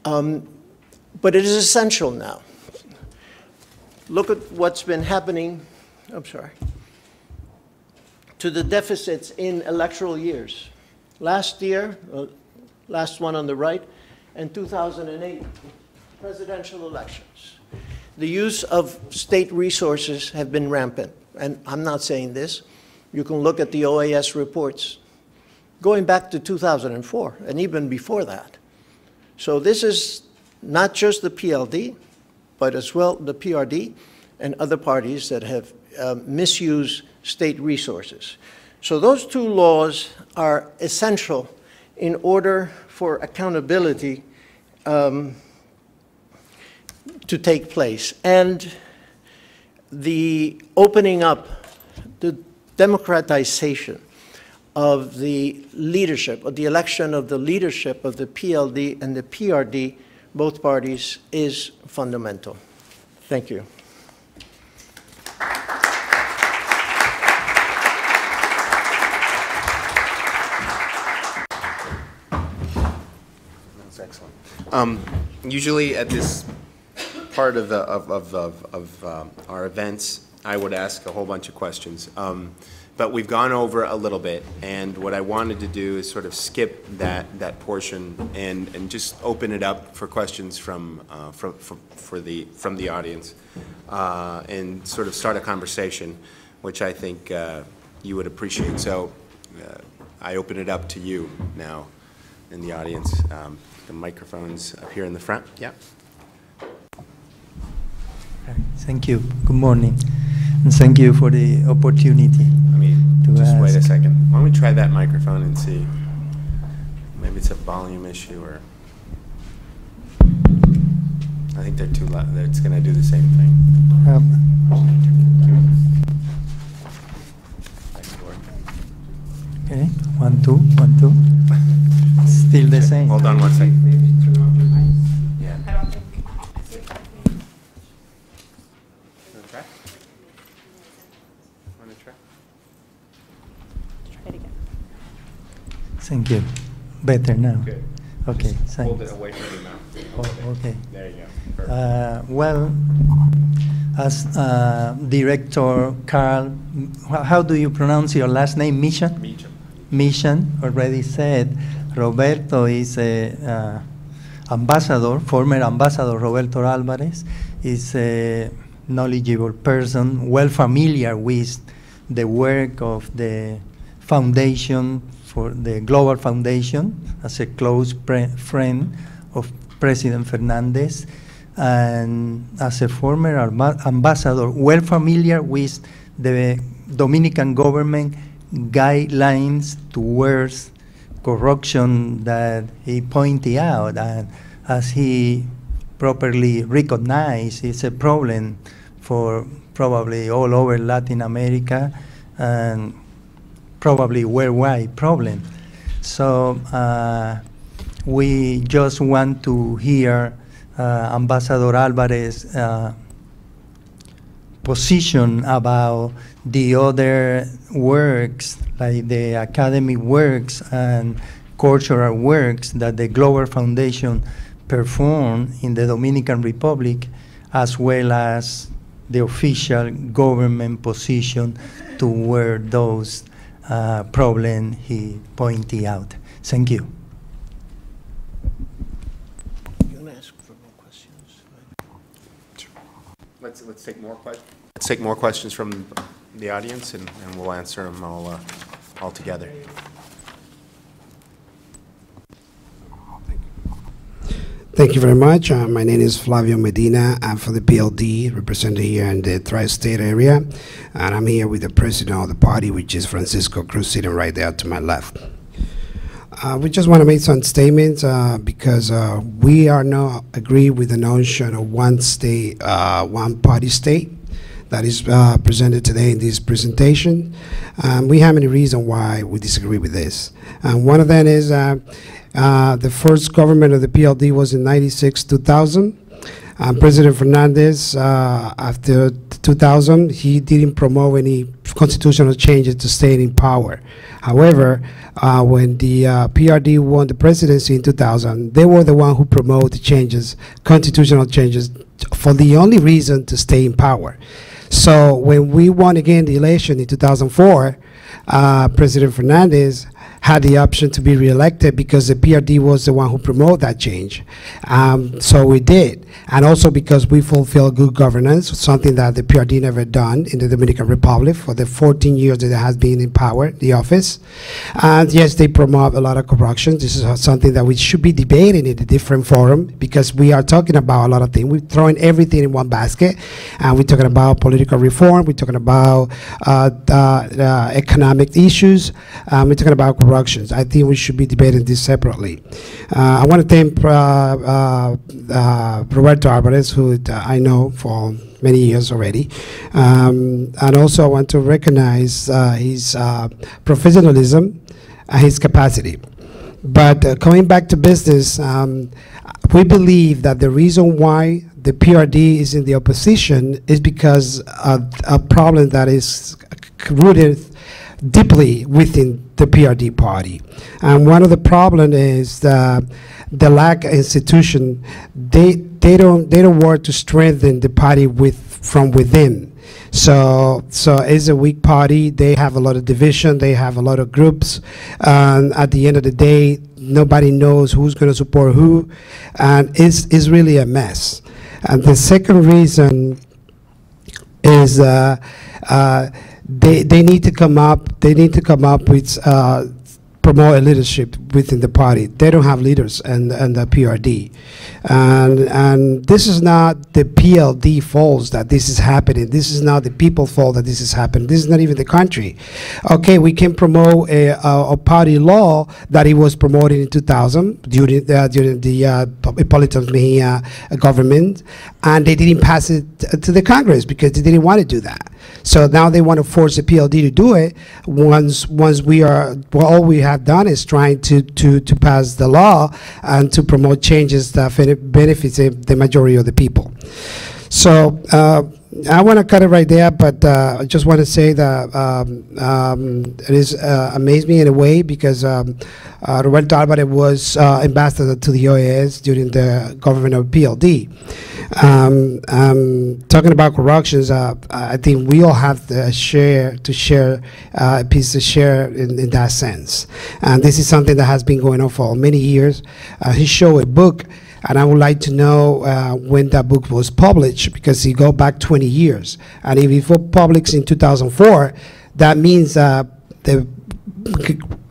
Um, But it is essential now. Look at what's been happening, I'm sorry, to the deficits in electoral years. Last year, uh, last one on the right, and 2008 presidential elections. The use of state resources have been rampant, and I'm not saying this. You can look at the OAS reports going back to 2004 and even before that. So this is not just the PLD, but as well the PRD and other parties that have uh, misused state resources. So those two laws are essential in order for accountability um, to take place. And the opening up, the democratization of the leadership, of the election of the leadership of the PLD and the PRD, both parties, is fundamental. Thank you. That's excellent. Um, Usually at this part of the, of, of, of, of um, our events, I would ask a whole bunch of questions. Um, But we've gone over a little bit, and what I wanted to do is sort of skip that, that portion and, and just open it up for questions from, uh, from, from- for the, from the audience, uh, and sort of start a conversation, which I think uh, you would appreciate. So uh, I open it up to you now in the audience. Um, The microphone's up here in the front, yeah? Thank you. Good morning. And thank you for the opportunity. I mean, To just wait a second. Why don't we try that microphone and see? Maybe it's a volume issue or, I think they're too loud, it's gonna do the same thing. Um, Next door. Okay, one, two, one, two. Still the same. Hold on one second. Yeah. Wanna try? Wanna try? Try it again. Thank you. Better now. Good. Okay, Just Hold it away from your mouth. Oh, okay. There you go. Uh, Well, as uh, Director Carl, how do you pronounce your last name? Mission. Meacham. mission already said, Roberto is a uh, ambassador, former ambassador Roberto Alvarez is a knowledgeable person, well familiar with the work of the foundation for the Global Foundation as a close friend of President Fernandez and as a former ambassador, well familiar with the Dominican government guidelines towards corruption that he pointed out, and as he properly recognized, it's a problem for probably all over Latin America and probably worldwide problem. So uh, we just want to hear uh, Ambassador Alvarez uh, position about the other works, like the academic works and cultural works that the Global Foundation perform in the Dominican Republic, as well as the official government position toward those uh, problems he pointed out. Thank you. You can ask for more questions. Let's, let's take more questions. Let's take more questions from the audience, and, and we'll answer them all, uh, all together. Thank you very much. Uh, my name is Flavio Medina. I'm for the PLD, represented here in the tri-state area, and I'm here with the president of the party, which is Francisco Cruz, sitting right there to my left. Uh, we just want to make some statements uh, because uh, we are not agree with the notion of one state, uh, one party state that is uh, presented today in this presentation. Um, we have many reasons why we disagree with this. And one of them is uh, uh, the first government of the PLD was in 96 2000. Um, President Fernandez, uh, after 2000, he didn't promote any constitutional changes to stay in power. However, uh, when the uh, PRD won the presidency in 2000, they were the one who promoted changes, constitutional changes, for the only reason to stay in power. So when we won again the election in 2004, uh, President Fernandez had the option to be reelected because the PRD was the one who promoted that change. Um, so we did. And also because we fulfill good governance, something that the PRD never done in the Dominican Republic for the 14 years that it has been in power, the office. And yes, they promote a lot of corruption. This is something that we should be debating in a different forum because we are talking about a lot of things. We're throwing everything in one basket. And we're talking about political reform. We're talking about uh, uh, uh, economic issues. Um, we're talking about corruption. I think we should be debating this separately. Uh, I want to thank uh, uh, Roberto Alvarez, who I know for many years already. Um, and also I want to recognize uh, his uh, professionalism and his capacity. But uh, coming back to business, um, we believe that the reason why the PRD is in the opposition is because of a problem that is rooted deeply within the PRD party. And one of the problem is the, the lack of institution. They, they don't, they don't work to strengthen the party with, from within. So, so it's a weak party. They have a lot of division. They have a lot of groups. And at the end of the day, nobody knows who's going to support who, and it's, it's really a mess. And the second reason is uh, uh, they, they need to come up, they need to come up with, uh, promote a leadership within the party. They don't have leaders and, and the PRD. And, and this is not the PLD fault that this is happening. This is not the people fault that this is happening. This is not even the country. Okay, we can promote a, a, a party law that it was promoted in 2000 during, uh, during the uh, Mejia government, and they didn't pass it to the Congress because they didn't want to do that. So now they want to force the PLD to do it. Once once we are, well, all we have done is trying to to to pass the law and to promote changes that benefits the majority of the people. So. Uh, I want to cut it right there, but uh, I just want to say that um, um, it is uh, amazed me in a way because um, uh, Roberto Alvarez was uh, ambassador to the OAS during the government of PLD. Um, um, talking about corruptions, uh, I think we all have to share to share uh, a piece to share in, in, that sense. And this is something that has been going on for many years. he showed a book and I would like to know uh, when that book was published because it go back 20 years. And if it was published in 2004, that means uh, the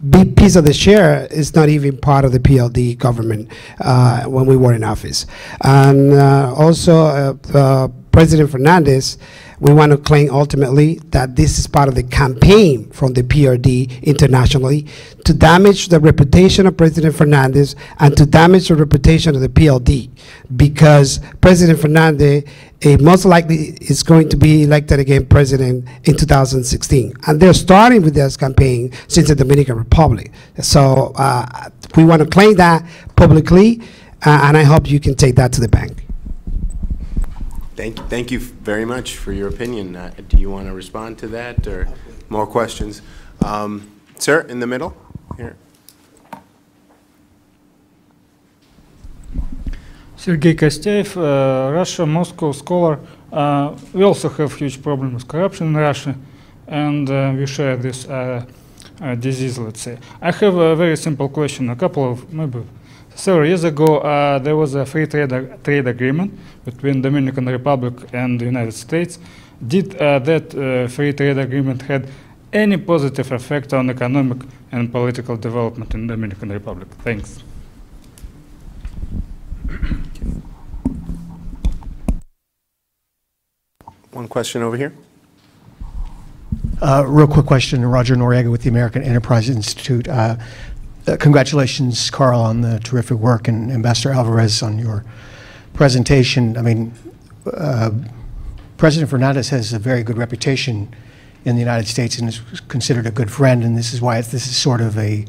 big piece of the share is not even part of the PLD government uh, when we were in office. And uh, also, uh, uh, President Fernandez we want to claim ultimately that this is part of the campaign from the PRD internationally to damage the reputation of President Fernandez and to damage the reputation of the PLD because President Fernandez uh, most likely is going to be elected again president in 2016. And they're starting with this campaign since the Dominican Republic. So uh, we want to claim that publicly, uh, and I hope you can take that to the bank. Thank, thank you very much for your opinion. Uh, do you want to respond to that or more questions? Um, sir, in the middle here. Sergei Kostev, uh, Russia, Moscow scholar. Uh, we also have huge problem with corruption in Russia, and uh, we share this uh, uh, disease, let's say. I have a very simple question. A couple of, maybe several years ago, uh, there was a free trade, trade agreement between Dominican Republic and the United States. Did uh, that uh, free trade agreement had any positive effect on economic and political development in the Dominican Republic? Thanks. One question over here. Uh, real quick question, Roger Noriega with the American Enterprise Institute. Uh, uh, congratulations, Carl, on the terrific work, and Ambassador Alvarez on your presentation. I mean, uh, President Fernandez has a very good reputation in the United States and is considered a good friend, and this is why this is sort of a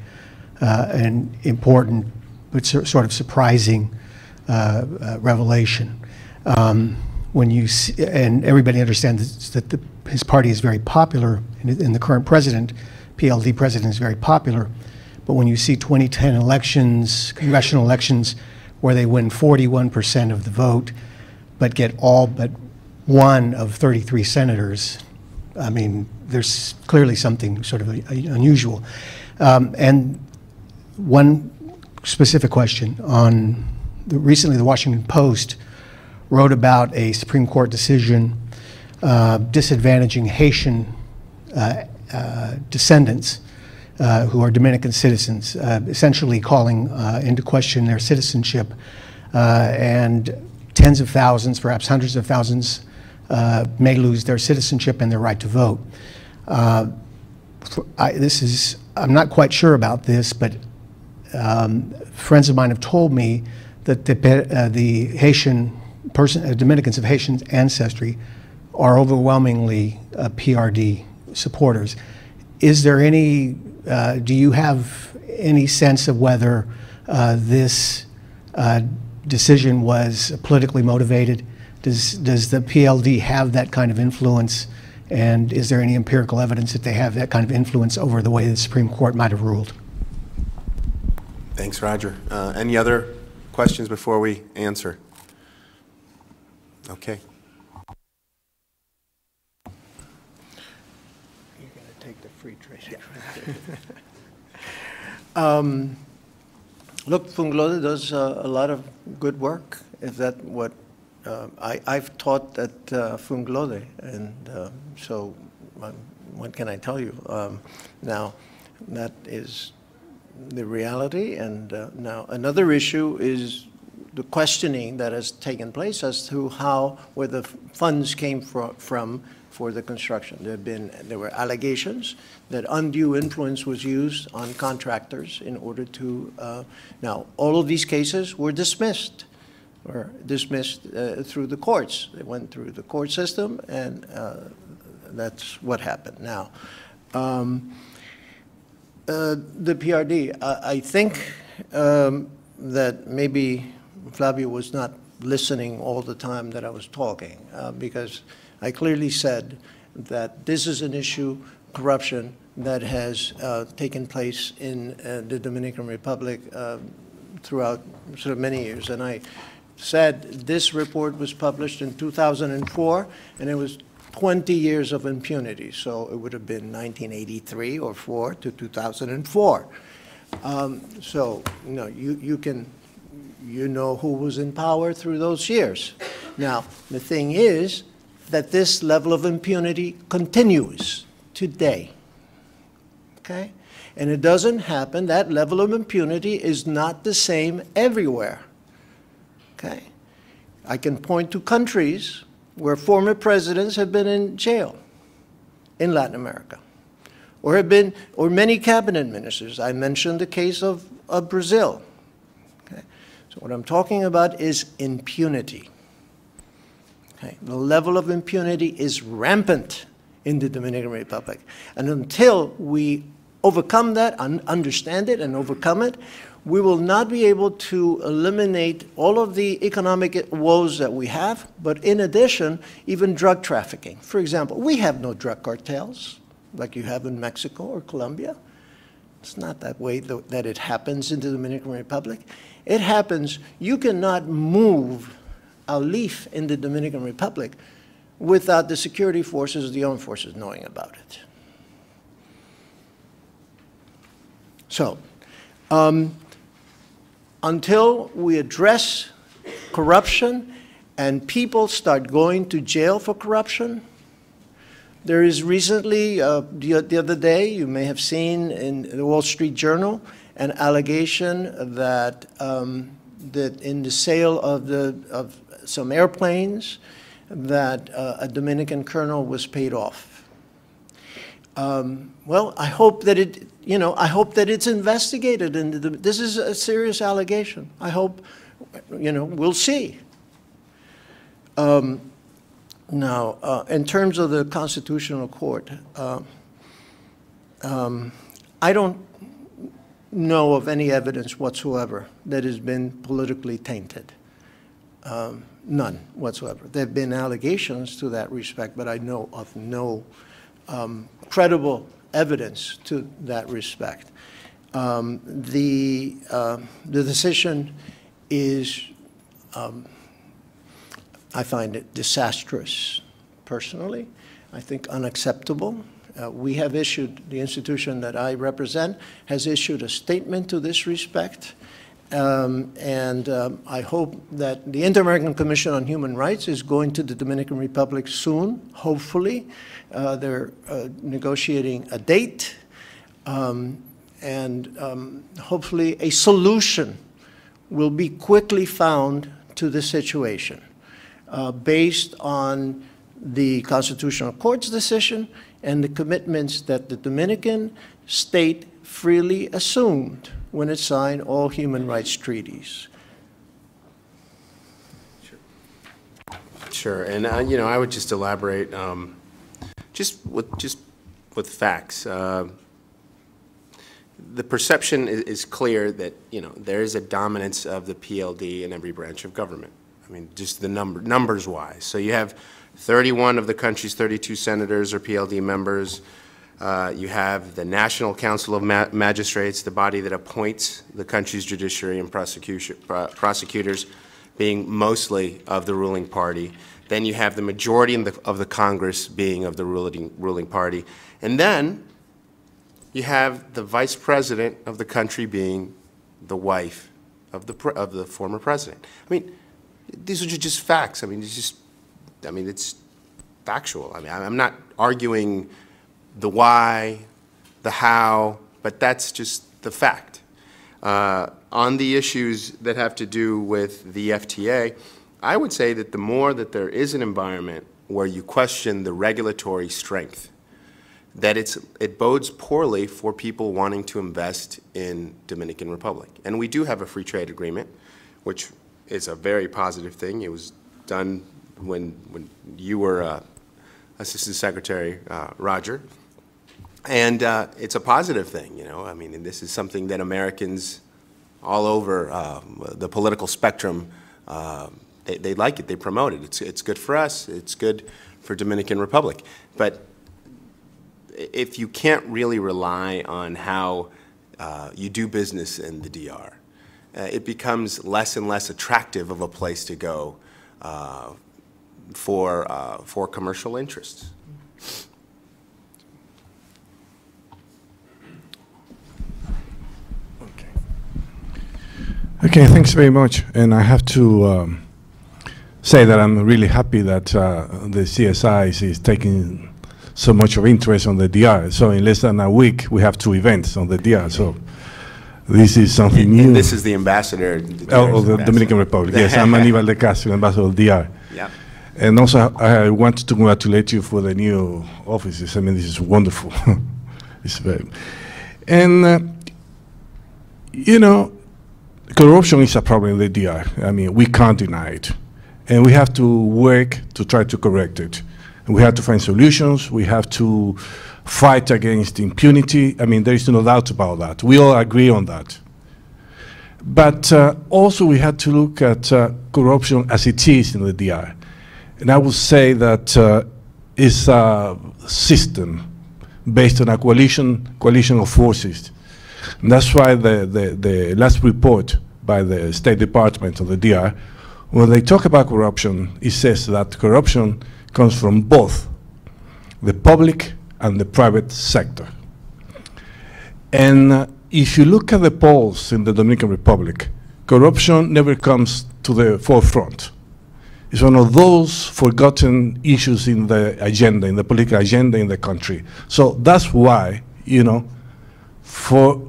uh, an important but sort of surprising uh, uh, revelation. Um, when you, see- and everybody understands that the- his party is very popular, and and the current president, PLD president, is very popular, but when you see 2010 elections, congressional elections, where they win 41% of the vote, but get all but one of 33 senators, I mean, there's clearly something sort of unusual. Um, And one specific question on, the- recently, the Washington Post wrote about a Supreme Court decision uh, disadvantaging Haitian uh, uh, descendants uh, who are Dominican citizens, uh, essentially calling uh, into question their citizenship. Uh, And tens of thousands, perhaps hundreds of thousands, uh, may lose their citizenship and their right to vote. I, this is, I'm not quite sure about this, but um, friends of mine have told me that the, the Haitian person, Dominicans of Haitian ancestry are overwhelmingly uh, PRD supporters. Is there any, uh, do you have any sense of whether uh, this uh, decision was politically motivated? Does, does the PLD have that kind of influence? And is there any empirical evidence that they have that kind of influence over the way the Supreme Court might have ruled? Thanks, Roger. Uh, Any other questions before we answer? Okay. You're going to take the free trade. Um, Look, Funglode does uh, a lot of good work, Is that what, uh, I, I've taught at uh, Funglode, and uh, so um, what can I tell you? Um, Now, that is the reality, and uh, now, another issue is the questioning that has taken place as to how, where the funds came fro- from for the construction. There have been, there were allegations that undue influence was used on contractors in order to, uh, now, all of these cases were dismissed, were dismissed uh, through the courts. They went through the court system, and uh, that's what happened. Now, um, uh, the PRD, I I think um, that maybe Flavio was not listening all the time that I was talking, uh, because I clearly said that this is an issue, corruption, that has uh, taken place in uh, the Dominican Republic uh, throughout sort of many years. And I said this report was published in 2004, and it was 20 years of impunity. So it would have been 1983 or 4 to 2004. Um, So, you know, you, you can, you know who was in power through those years. Now, the thing is that this level of impunity continues today. Okay? And it doesn't happen, that level of impunity is not the same everywhere. Okay? I can point to countries where former presidents have been in jail in Latin America, or have been, or many cabinet ministers. I mentioned the case of, of Brazil. Okay? So what I'm talking about is impunity. The level of impunity is rampant in the Dominican Republic. And until we overcome that, un- understand it, and overcome it, we will not be able to eliminate all of the economic woes that we have, but in addition, even drug trafficking. For example, we have no drug cartels like you have in Mexico or Colombia. It's not that way that it happens in the Dominican Republic. It happens, you cannot move a leaf in the Dominican Republic without the security forces, the armed forces knowing about it. So, um, until we address corruption and people start going to jail for corruption, there is recently, uh, the, the other day, you may have seen in the Wall Street Journal, an allegation that, um, that in the sale of the, of some airplanes, that uh, a Dominican colonel was paid off. Um, Well, I hope that it, you know, I hope that it's investigated, and this is a serious allegation. I hope, you know, we'll see. Um, Now, uh, in terms of the Constitutional Court, uh, um, I don't know of any evidence whatsoever that has been politically tainted. Um, None whatsoever. There have been allegations to that respect, but I know of no um, credible evidence to that respect. Um, The, uh, the decision is, um, I find it disastrous personally. I think unacceptable. Uh, We have issued, the institution that I represent has issued a statement to this respect. Um, And um, I hope that the Inter-American Commission on Human Rights is going to the Dominican Republic soon, hopefully. Uh, They're uh, negotiating a date, um, and um, hopefully a solution will be quickly found to the situation, uh, based on the Constitutional Court's decision and the commitments that the Dominican state freely assumed when it signed all human rights treaties. Sure, and, uh, you know, I would just elaborate, um, just with, just with facts. Uh, The perception is, is clear that, you know, there is a dominance of the PLD in every branch of government. I mean, just the number, numbers-wise. So you have 31 of the country's 32 senators are PLD members. Uh, You have the National Council of Ma- Magistrates, the body that appoints the country's judiciary and prosecution, pro- prosecutors, being mostly of the ruling party. Then you have the majority the- of the Congress being of the ruling, ruling party. And then you have the vice president of the country being the wife of the, of the former president. I mean, these are just facts. I mean, it's just, I mean, it's factual. I mean, I'm not arguing the why, the how, but that's just the fact. Uh, On the issues that have to do with the FTA, I would say that the more that there is an environment where you question the regulatory strength, that it's, it bodes poorly for people wanting to invest in Dominican Republic. And we do have a free trade agreement, which is a very positive thing. It was done when, when you were uh, Assistant Secretary uh, Roger. And uh, it's a positive thing, you know, I mean, this is something that Americans all over um, the political spectrum, um, they, they like it, they promote it. It's, it's good for us, it's good for Dominican Republic. But if you can't really rely on how uh, you do business in the DR, uh, it becomes less and less attractive of a place to go uh, for, uh, for commercial interests. Okay, thanks very much. And I have to um, say that I'm really happy that uh, the CSI is, taking so much of interest on the DR. So in less than a week, we have two events on the DR. So this is something new. And this is the ambassador. the Oh, the ambassador. Dominican Republic. Yes, I'm Aníbal de Castro, ambassador of the DR. And also, I I want to congratulate you for the new offices. I mean, this is wonderful. it's very, and uh, you know, corruption is a problem in the DR. I mean, we can't deny it, and we have to work to try to correct it. We have to find solutions. We have to fight against impunity. I mean, there is no doubt about that. We all agree on that. But uh, also, we had to look at uh, corruption as it is in the DR. And I would say that uh, it's a system based on a coalition, coalition of forces. And that's why the, the, the last report by the State Department of the DR, when they talk about corruption, it says that corruption comes from both the public and the private sector. And uh, if you look at the polls in the Dominican Republic, corruption never comes to the forefront. It's one of those forgotten issues in the agenda, in the political agenda in the country. So that's why, you know, for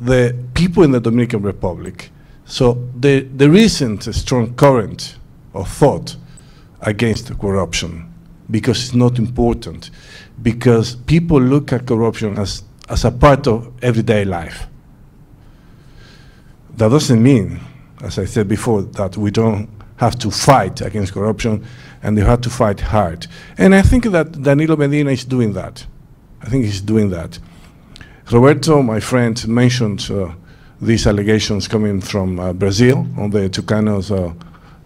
the people in the Dominican Republic, so there, there isn't a strong current of thought against corruption because it's not important, because people look at corruption as, as a part of everyday life. That doesn't mean, as I said before, that we don't have to fight against corruption and they have to fight hard. And I think that Danilo Medina is doing that. I think he's doing that. Roberto, my friend, mentioned uh, these allegations coming from uh, Brazil on the Tucanos uh,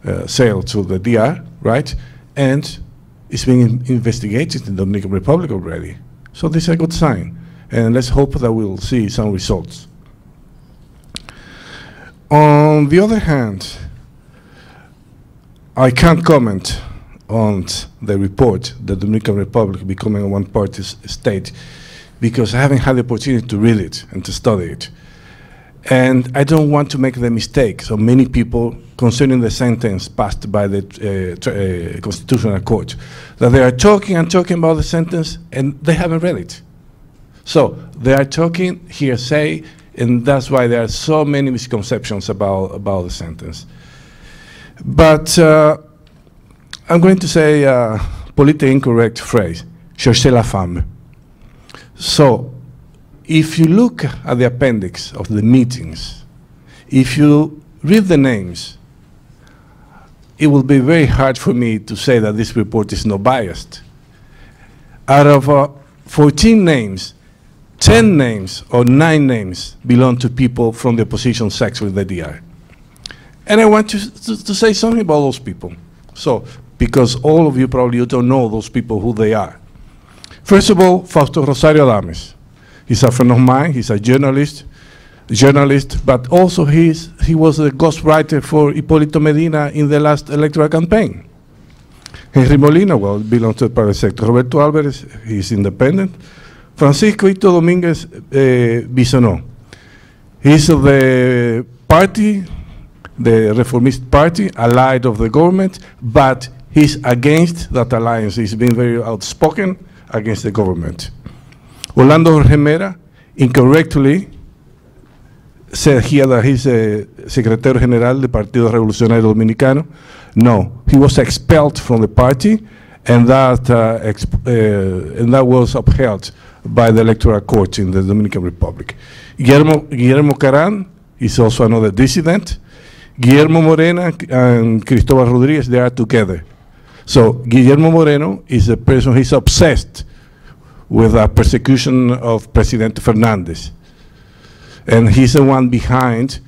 uh, sale to the DR, right? And it's being in- investigated in the Dominican Republic already. So this is a good sign. And let's hope that we'll see some results. On the other hand, I can't comment on the report, the Dominican Republic becoming a one-party state, because I haven't had the opportunity to read it and to study it. And I don't want to make the mistake so many people concerning the sentence passed by the uh, uh, Constitutional Court, that they are talking and talking about the sentence and they haven't read it. So they are talking hearsay, and that's why there are so many misconceptions about, about the sentence. But uh, I'm going to say a politically incorrect phrase, cherchez la femme. So if you look at the appendix of the meetings, if you read the names, it will be very hard for me to say that this report is not biased. Out of uh, 14 names, 10 names or 9 names belong to people from the opposition sex with the DR. And I want to, to, to say something about those people. So, because all of you probably don't know those people who they are. First of all, Fausto Rosario Adames. He's a friend of mine. He's a journalist, journalist, but also he's, he was a ghostwriter for Hipólito Medina in the last electoral campaign. Henry Molina, well, belongs to the private sector. Roberto Álvarez, he's independent. Francisco Ito Dominguez eh, Bisonó. He's of the party, the Reformist Party, allied of the government, but he's against that alliance. He's been very outspoken against the government. Orlando Jorge Mera incorrectly said here that he's a Secretario General del Partido Revolucionario Dominicano. No, he was expelled from the party, and that, uh, uh, and that was upheld by the Electoral Court in the Dominican Republic. Guillermo, Guillermo Caram is also another dissident. Guillermo Moreno and Cristobal Rodriguez, they are together. So Guillermo Moreno is a person, he's obsessed with the persecution of President Fernandez. And he's the one behind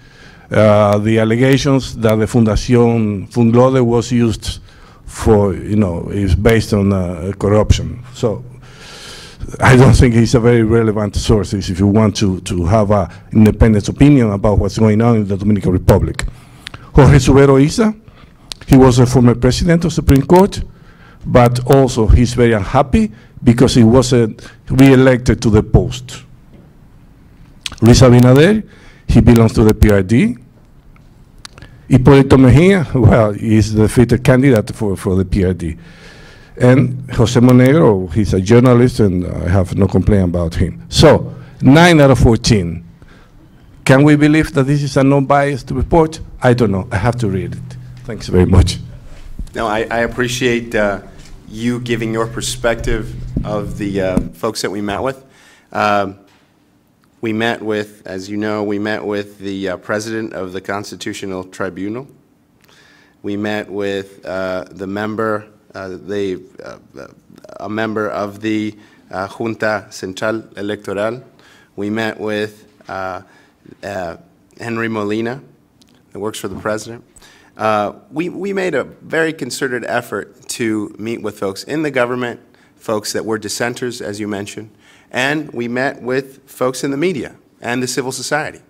uh, the allegations that the Fundación Funglode was used for, you know, is based on uh, corruption. So I don't think he's a very relevant source if you want to, to have an independent opinion about what's going on in the Dominican Republic. Jorge Subero Isa, he was a former president of the Supreme Court, but also he's very unhappy because he wasn't re-elected to the post. Luis Abinader, he belongs to the PRD. Hipólito Mejia, well, he's the defeated candidate for, for the PRD. And Jose Monegro, he's a journalist, and I have no complaint about him. So, nine out of 14. Can we believe that this is a non-biased report? I don't know. I have to read it. Thanks very much. No, I, I appreciate uh, you giving your perspective of the uh, folks that we met with. Um, We met with, as you know, we met with the uh, president of the Constitutional Tribunal. We met with uh, the member, uh, the, uh, a member of the Junta Central Electoral. We met with uh, Henry Molina, that works for the president. Uh, We, we made a very concerted effort to meet with folks in the government, folks that were dissenters, as you mentioned, and we met with folks in the media and the civil society.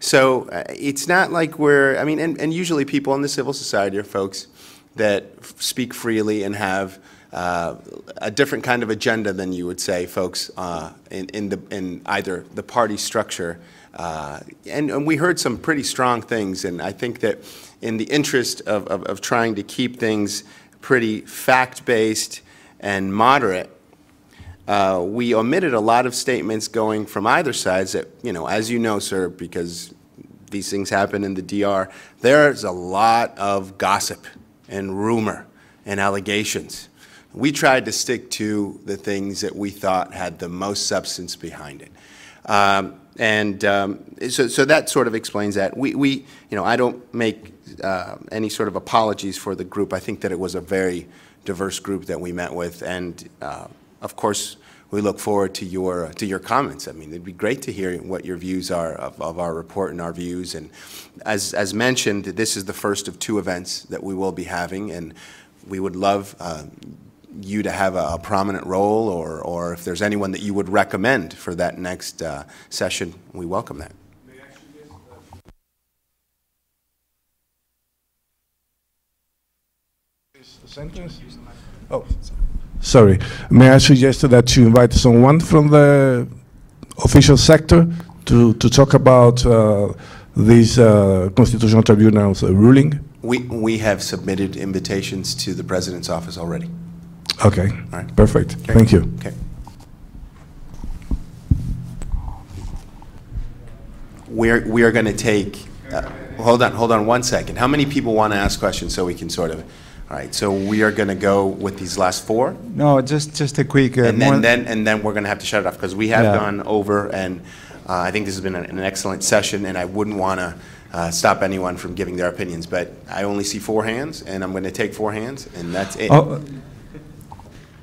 So uh, it's not like we're, I mean, and, and usually people in the civil society are folks that speak freely and have uh, a different kind of agenda than you would say folks uh, in, in, the, in either the party structure. Uh, and, and we heard some pretty strong things, and I think that in the interest of, of, of trying to keep things pretty fact-based and moderate, uh, we omitted a lot of statements going from either sides that, you know, as you know, sir, because these things happen in the DR, there's a lot of gossip and rumor and allegations. We tried to stick to the things that we thought had the most substance behind it. Um, and um, so, so that sort of explains that. We, we you know, I don't make uh, any sort of apologies for the group. I think that it was a very diverse group that we met with, and uh, of course, we look forward to your, to your comments. I mean, it'd be great to hear what your views are of, of our report and our views. And as, as mentioned, this is the first of two events that we will be having, and we would love uh, you to have a, a prominent role, or, or if there's anyone that you would recommend for that next uh, session, we welcome that. sentence? Oh, sorry. May I suggest that you invite someone from the official sector to, to talk about uh, this uh, Constitutional Tribunal's uh, ruling? We, we have submitted invitations to the President's office already. Okay, right. perfect. Okay. Thank you. Okay. We're, we are going to take, uh, hold on, hold on one second. How many people want to ask questions so we can sort of, all right, so we are going to go with these last four? No, just, just a quick. uh, And then, then, and then we're going to have to shut it off, because we have Yeah. gone over, and uh, I think this has been an an excellent session, and I wouldn't want to uh, stop anyone from giving their opinions, but I only see four hands, and I'm going to take four hands, and that's it. Oh,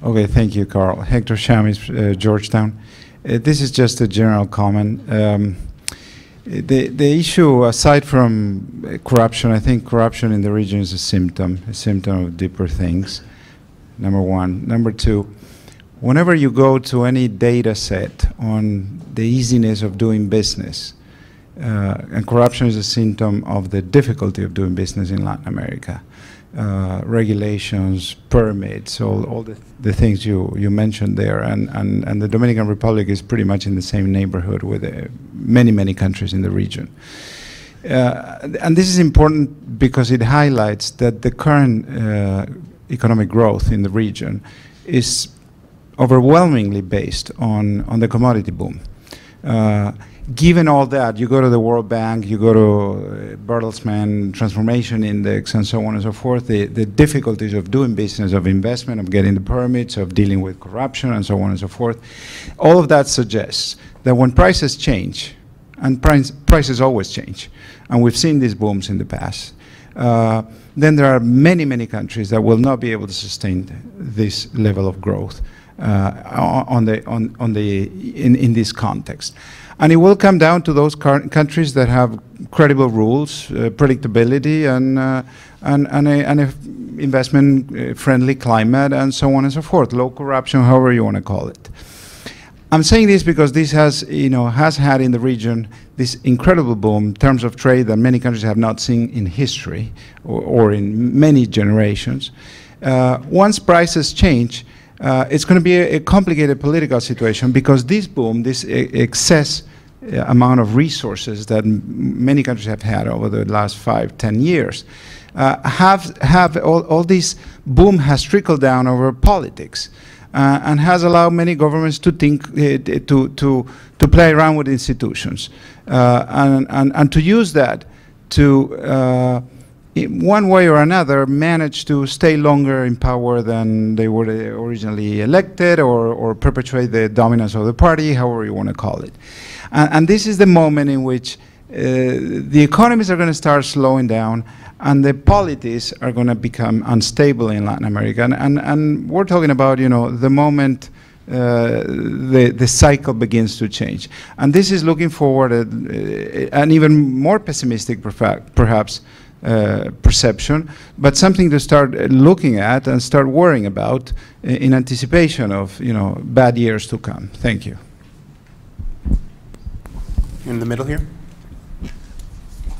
Okay, thank you, Carl. Hector Schamis, uh, Georgetown. Uh, This is just a general comment. Um, The, the issue, aside from uh, corruption, I think corruption in the region is a symptom, a symptom of deeper things, number one. Number two, whenever you go to any data set on the easiness of doing business, uh, and corruption is a symptom of the difficulty of doing business in Latin America. Uh, regulations, permits, all, all the, the things you, you mentioned there. And, and, and the Dominican Republic is pretty much in the same neighborhood with uh, many, many countries in the region. Uh, and this is important because it highlights that the current uh, economic growth in the region is overwhelmingly based on, on the commodity boom. Given all that, you go to the World Bank, you go to uh, Bertelsmann Transformation Index, and so on and so forth, the, the difficulties of doing business, of investment, of getting the permits, of dealing with corruption, and so on and so forth, all of that suggests that when prices change, and price, prices always change, and we've seen these booms in the past, uh, then there are many, many countries that will not be able to sustain this level of growth uh, on the, on, on the, in, in this context. And it will come down to those countries that have credible rules, uh, predictability, and, uh, and, and, a, and a investment-friendly climate, and so on and so forth. Low corruption, however you want to call it. I'm saying this because this has, you know, has had in the region this incredible boom in terms of trade that many countries have not seen in history or, or in many generations. Uh, once prices change, uh, it's going to be a, a complicated political situation because this boom, this excess amount of resources that many countries have had over the last five, ten years, uh, have have all, all this boom has trickled down over politics. Uh, and has allowed many governments to think uh, to to to play around with institutions uh, and, and and to use that to uh, in one way or another manage to stay longer in power than they were uh, originally elected or, or perpetuate the dominance of the party, however you want to call it. And, and this is the moment in which uh, the economies are going to start slowing down and the polities are going to become unstable in Latin America. And, and, and we're talking about, you know, the moment uh, the, the cycle begins to change. And this is looking forward at uh, an even more pessimistic, perhaps, uh, perception, but something to start uh, looking at and start worrying about in anticipation of, you know, bad years to come. Thank you. In the middle here?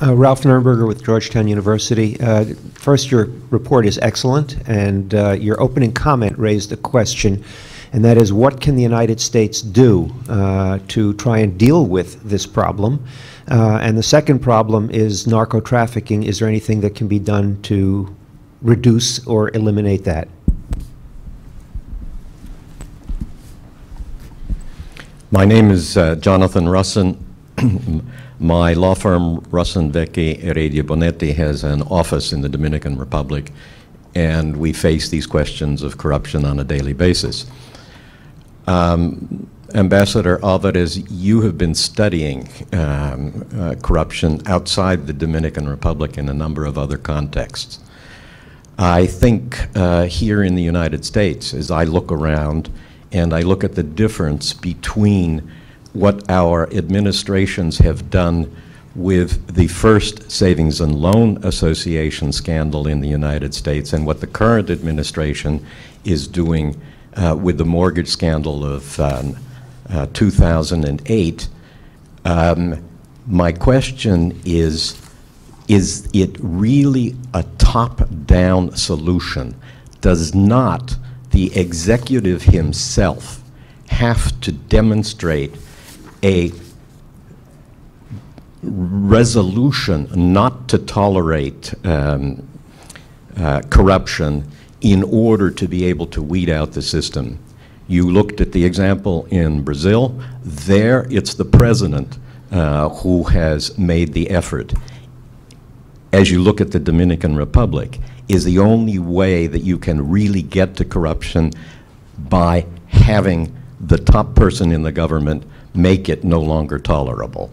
Uh, Ralph Nurnberger with Georgetown University. Uh, First, your report is excellent, and uh, your opening comment raised a question, and that is, what can the United States do uh, to try and deal with this problem? Uh, And the second problem is narco trafficking. Is there anything that can be done to reduce or eliminate that? My name is uh, Jonathan Russin. My law firm, Russin, Vecchi, Heredia Bonetti, has an office in the Dominican Republic, and we face these questions of corruption on a daily basis. Um, Ambassador Alvarez, you have been studying um, uh, corruption outside the Dominican Republic in a number of other contexts. I think uh, here in the United States, as I look around, and I look at the difference between what our administrations have done with the first Savings and Loan Association scandal in the United States and what the current administration is doing uh, with the mortgage scandal of um, uh, 2008, um, my question is, is it really a top-down solution? Does not the executive himself have to demonstrate a resolution not to tolerate um, uh, corruption in order to be able to weed out the system. You looked at the example in Brazil. There, it's the president uh, who has made the effort. As you look at the Dominican Republic, is the only way that you can really get to corruption by having the top person in the government make it no longer tolerable.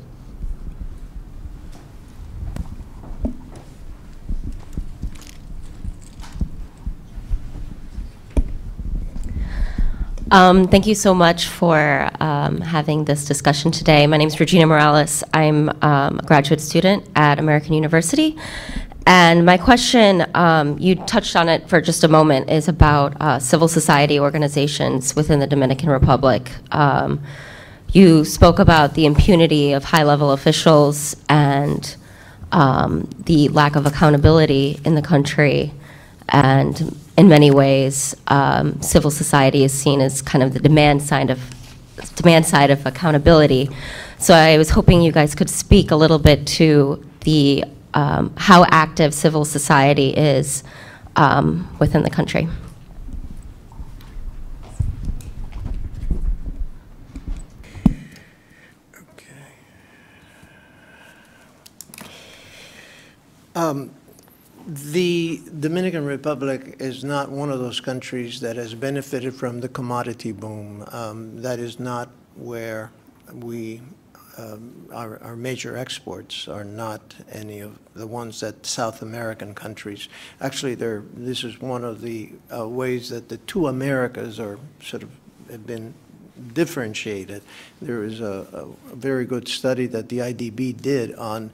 Um, thank you so much for um, having this discussion today. My name is Regina Morales. I'm um, a graduate student at American University. And my question, um, you touched on it for just a moment, is about uh, civil society organizations within the Dominican Republic. You spoke about the impunity of high level officials and um, the lack of accountability in the country. And in many ways, um, civil society is seen as kind of the demand side of demand side of accountability. So I was hoping you guys could speak a little bit to the um, how active civil society is um, within the country. Um, the Dominican Republic is not one of those countries that has benefited from the commodity boom. Um, that is not where we, um, our, our, major exports are not any of the ones that South American countries. Actually, there this is one of the uh, ways that the two Americas are sort of have been differentiated. There is a, a, very good study that the IDB did on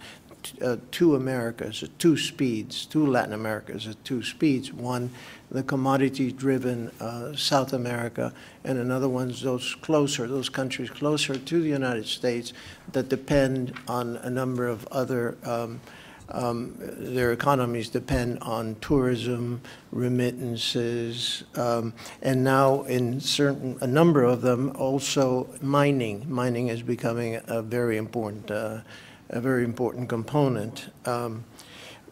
uh, two Americas, two speeds, two Latin Americas at two speeds. One, the commodity-driven uh, South America, and another one's those closer, those countries closer to the United States that depend on a number of other, um, um, their economies depend on tourism, remittances, um, and now in certain, a number of them also mining. Mining is becoming a very important uh, a very important component. Um,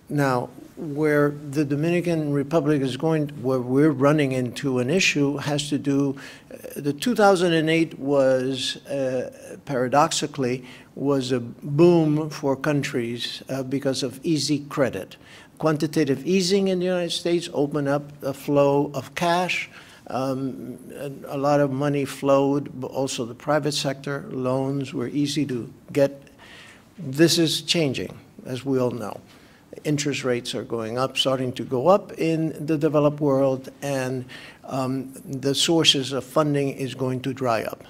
now, where the Dominican Republic is going, where we're running into an issue has to do, uh, the 2008 was, uh, paradoxically, was a boom for countries uh, because of easy credit. Quantitative easing in the United States opened up a flow of cash, um, a, a, lot of money flowed, but also the private sector loans were easy to get this is changing, as we all know. Interest rates are going up, starting to go up in the developed world, and um, the sources of funding is going to dry up.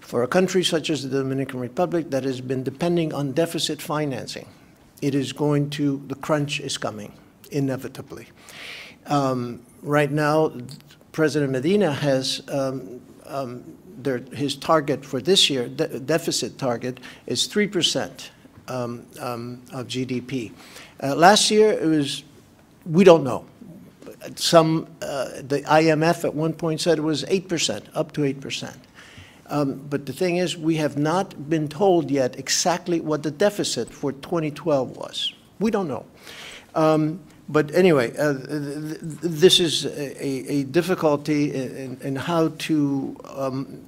For a country such as the Dominican Republic that has been depending on deficit financing, it is going to, the crunch is coming, inevitably. Um, right now, President Medina has um, um, their, his target for this year, de deficit target, is 3% um, um, of GDP. Uh, last year, it was, we don't know. Some, uh, the IMF at one point said it was 8%, up to 8%. Um, but the thing is, we have not been told yet exactly what the deficit for 2012 was. We don't know. Um, but anyway, uh, th this is a, a difficulty in, in, how to um,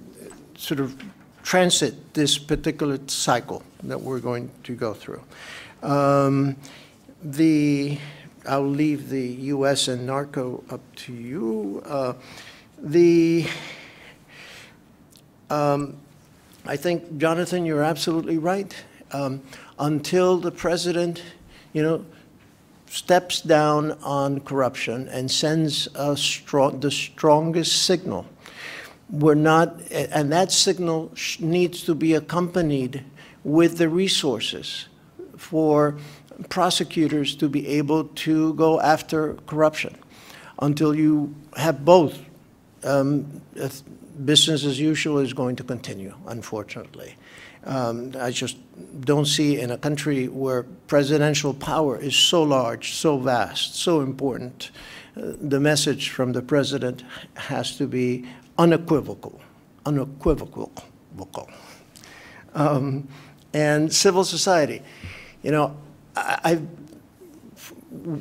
sort of transit this particular cycle that we're going to go through. Um, the, I'll leave the U.S. and narco up to you. Uh, the, um, I think, Jonathan, you're absolutely right. Um, until the president, you know, steps down on corruption and sends strong, the strongest signal we're not, and that signal needs to be accompanied with the resources for prosecutors to be able to go after corruption. Until you have both, um, business as usual is going to continue, unfortunately. Um, I just don't see in a country where presidential power is so large, so vast, so important, uh, the message from the president has to be unequivocal, unequivocal. Um, and civil society. You know, I, I've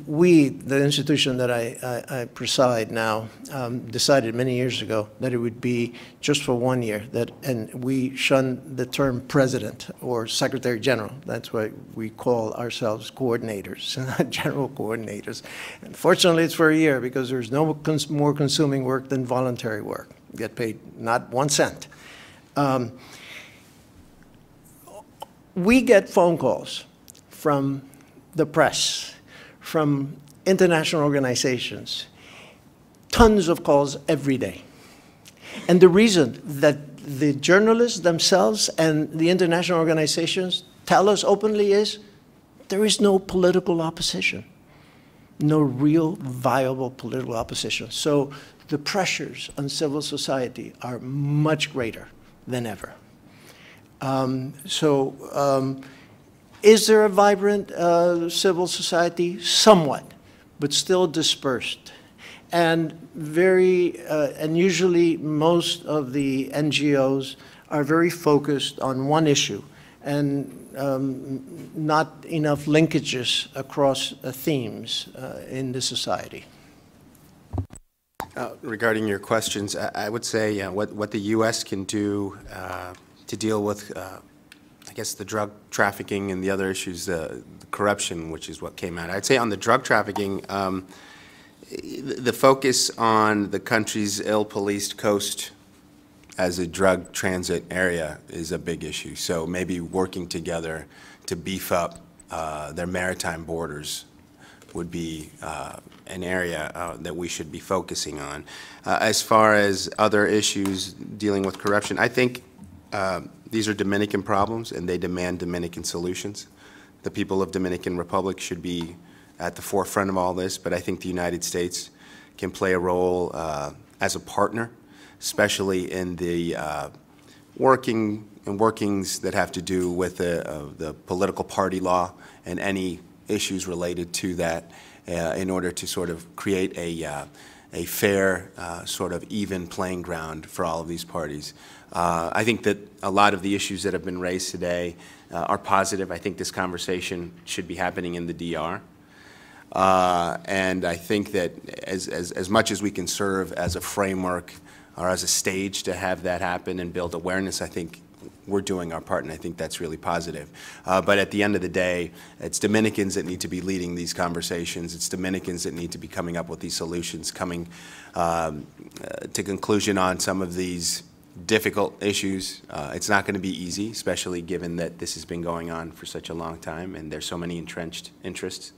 we, the institution that I, I, I preside now, um, decided many years ago that it would be just for one year. That and we shun the term president or secretary general. That's why we call ourselves coordinators, general coordinators. And fortunately, it's for a year because there's no cons more consuming work than voluntary work. Get paid not one cent. Um, we get phone calls from the press, from international organizations, tons of calls every day. And the reason that the journalists themselves and the international organizations tell us openly is there is no political opposition, no real viable political opposition. So the pressures on civil society are much greater than ever. Um, so, um, is there a vibrant uh, civil society? Somewhat, but still dispersed. And very, uh, and usually most of the NGOs are very focused on one issue and um, not enough linkages across uh, themes uh, in the society. Uh, Regarding your questions, I I would say uh, what what the U.S. can do uh, to deal with, uh, I guess, the drug trafficking and the other issues, uh, the corruption, which is what came out. I'd say on the drug trafficking, um, the focus on the country's ill-policed coast as a drug transit area is a big issue. So maybe working together to beef up their maritime borders would be uh, an area uh, that we should be focusing on. Uh, As far as other issues dealing with corruption, I think uh, these are Dominican problems, and they demand Dominican solutions. The people of Dominican Republic should be at the forefront of all this, but I think the United States can play a role uh, as a partner, especially in the uh, working and workings that have to do with the, uh, the political party law and any issues related to that in order to sort of create a, uh, a fair, uh, sort of even playing ground for all of these parties. Uh, I think that a lot of the issues that have been raised today uh, are positive. I think this conversation should be happening in the DR. Uh, and I think that as, as, as much as we can serve as a framework or as a stage to have that happen and build awareness, I think we're doing our part, and I think that's really positive. Uh, but at the end of the day, it's Dominicans that need to be leading these conversations. It's Dominicans that need to be coming up with these solutions, coming um, uh, to conclusion on some of these difficult issues. Uh, it's not going to be easy, especially given that this has been going on for such a long time, and there's so many entrenched interests.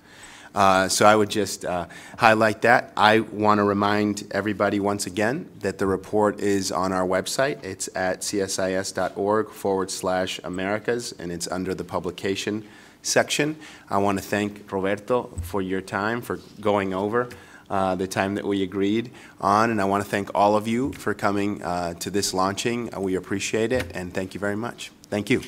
Uh, so I would just uh, highlight that. I want to remind everybody once again that the report is on our website. It's at csis.org forward slash Americas, and it's under the publication section. I want to thank Roberto for your time, for going over uh, the time that we agreed on, and I want to thank all of you for coming uh, to this launching. We appreciate it, and thank you very much. Thank you.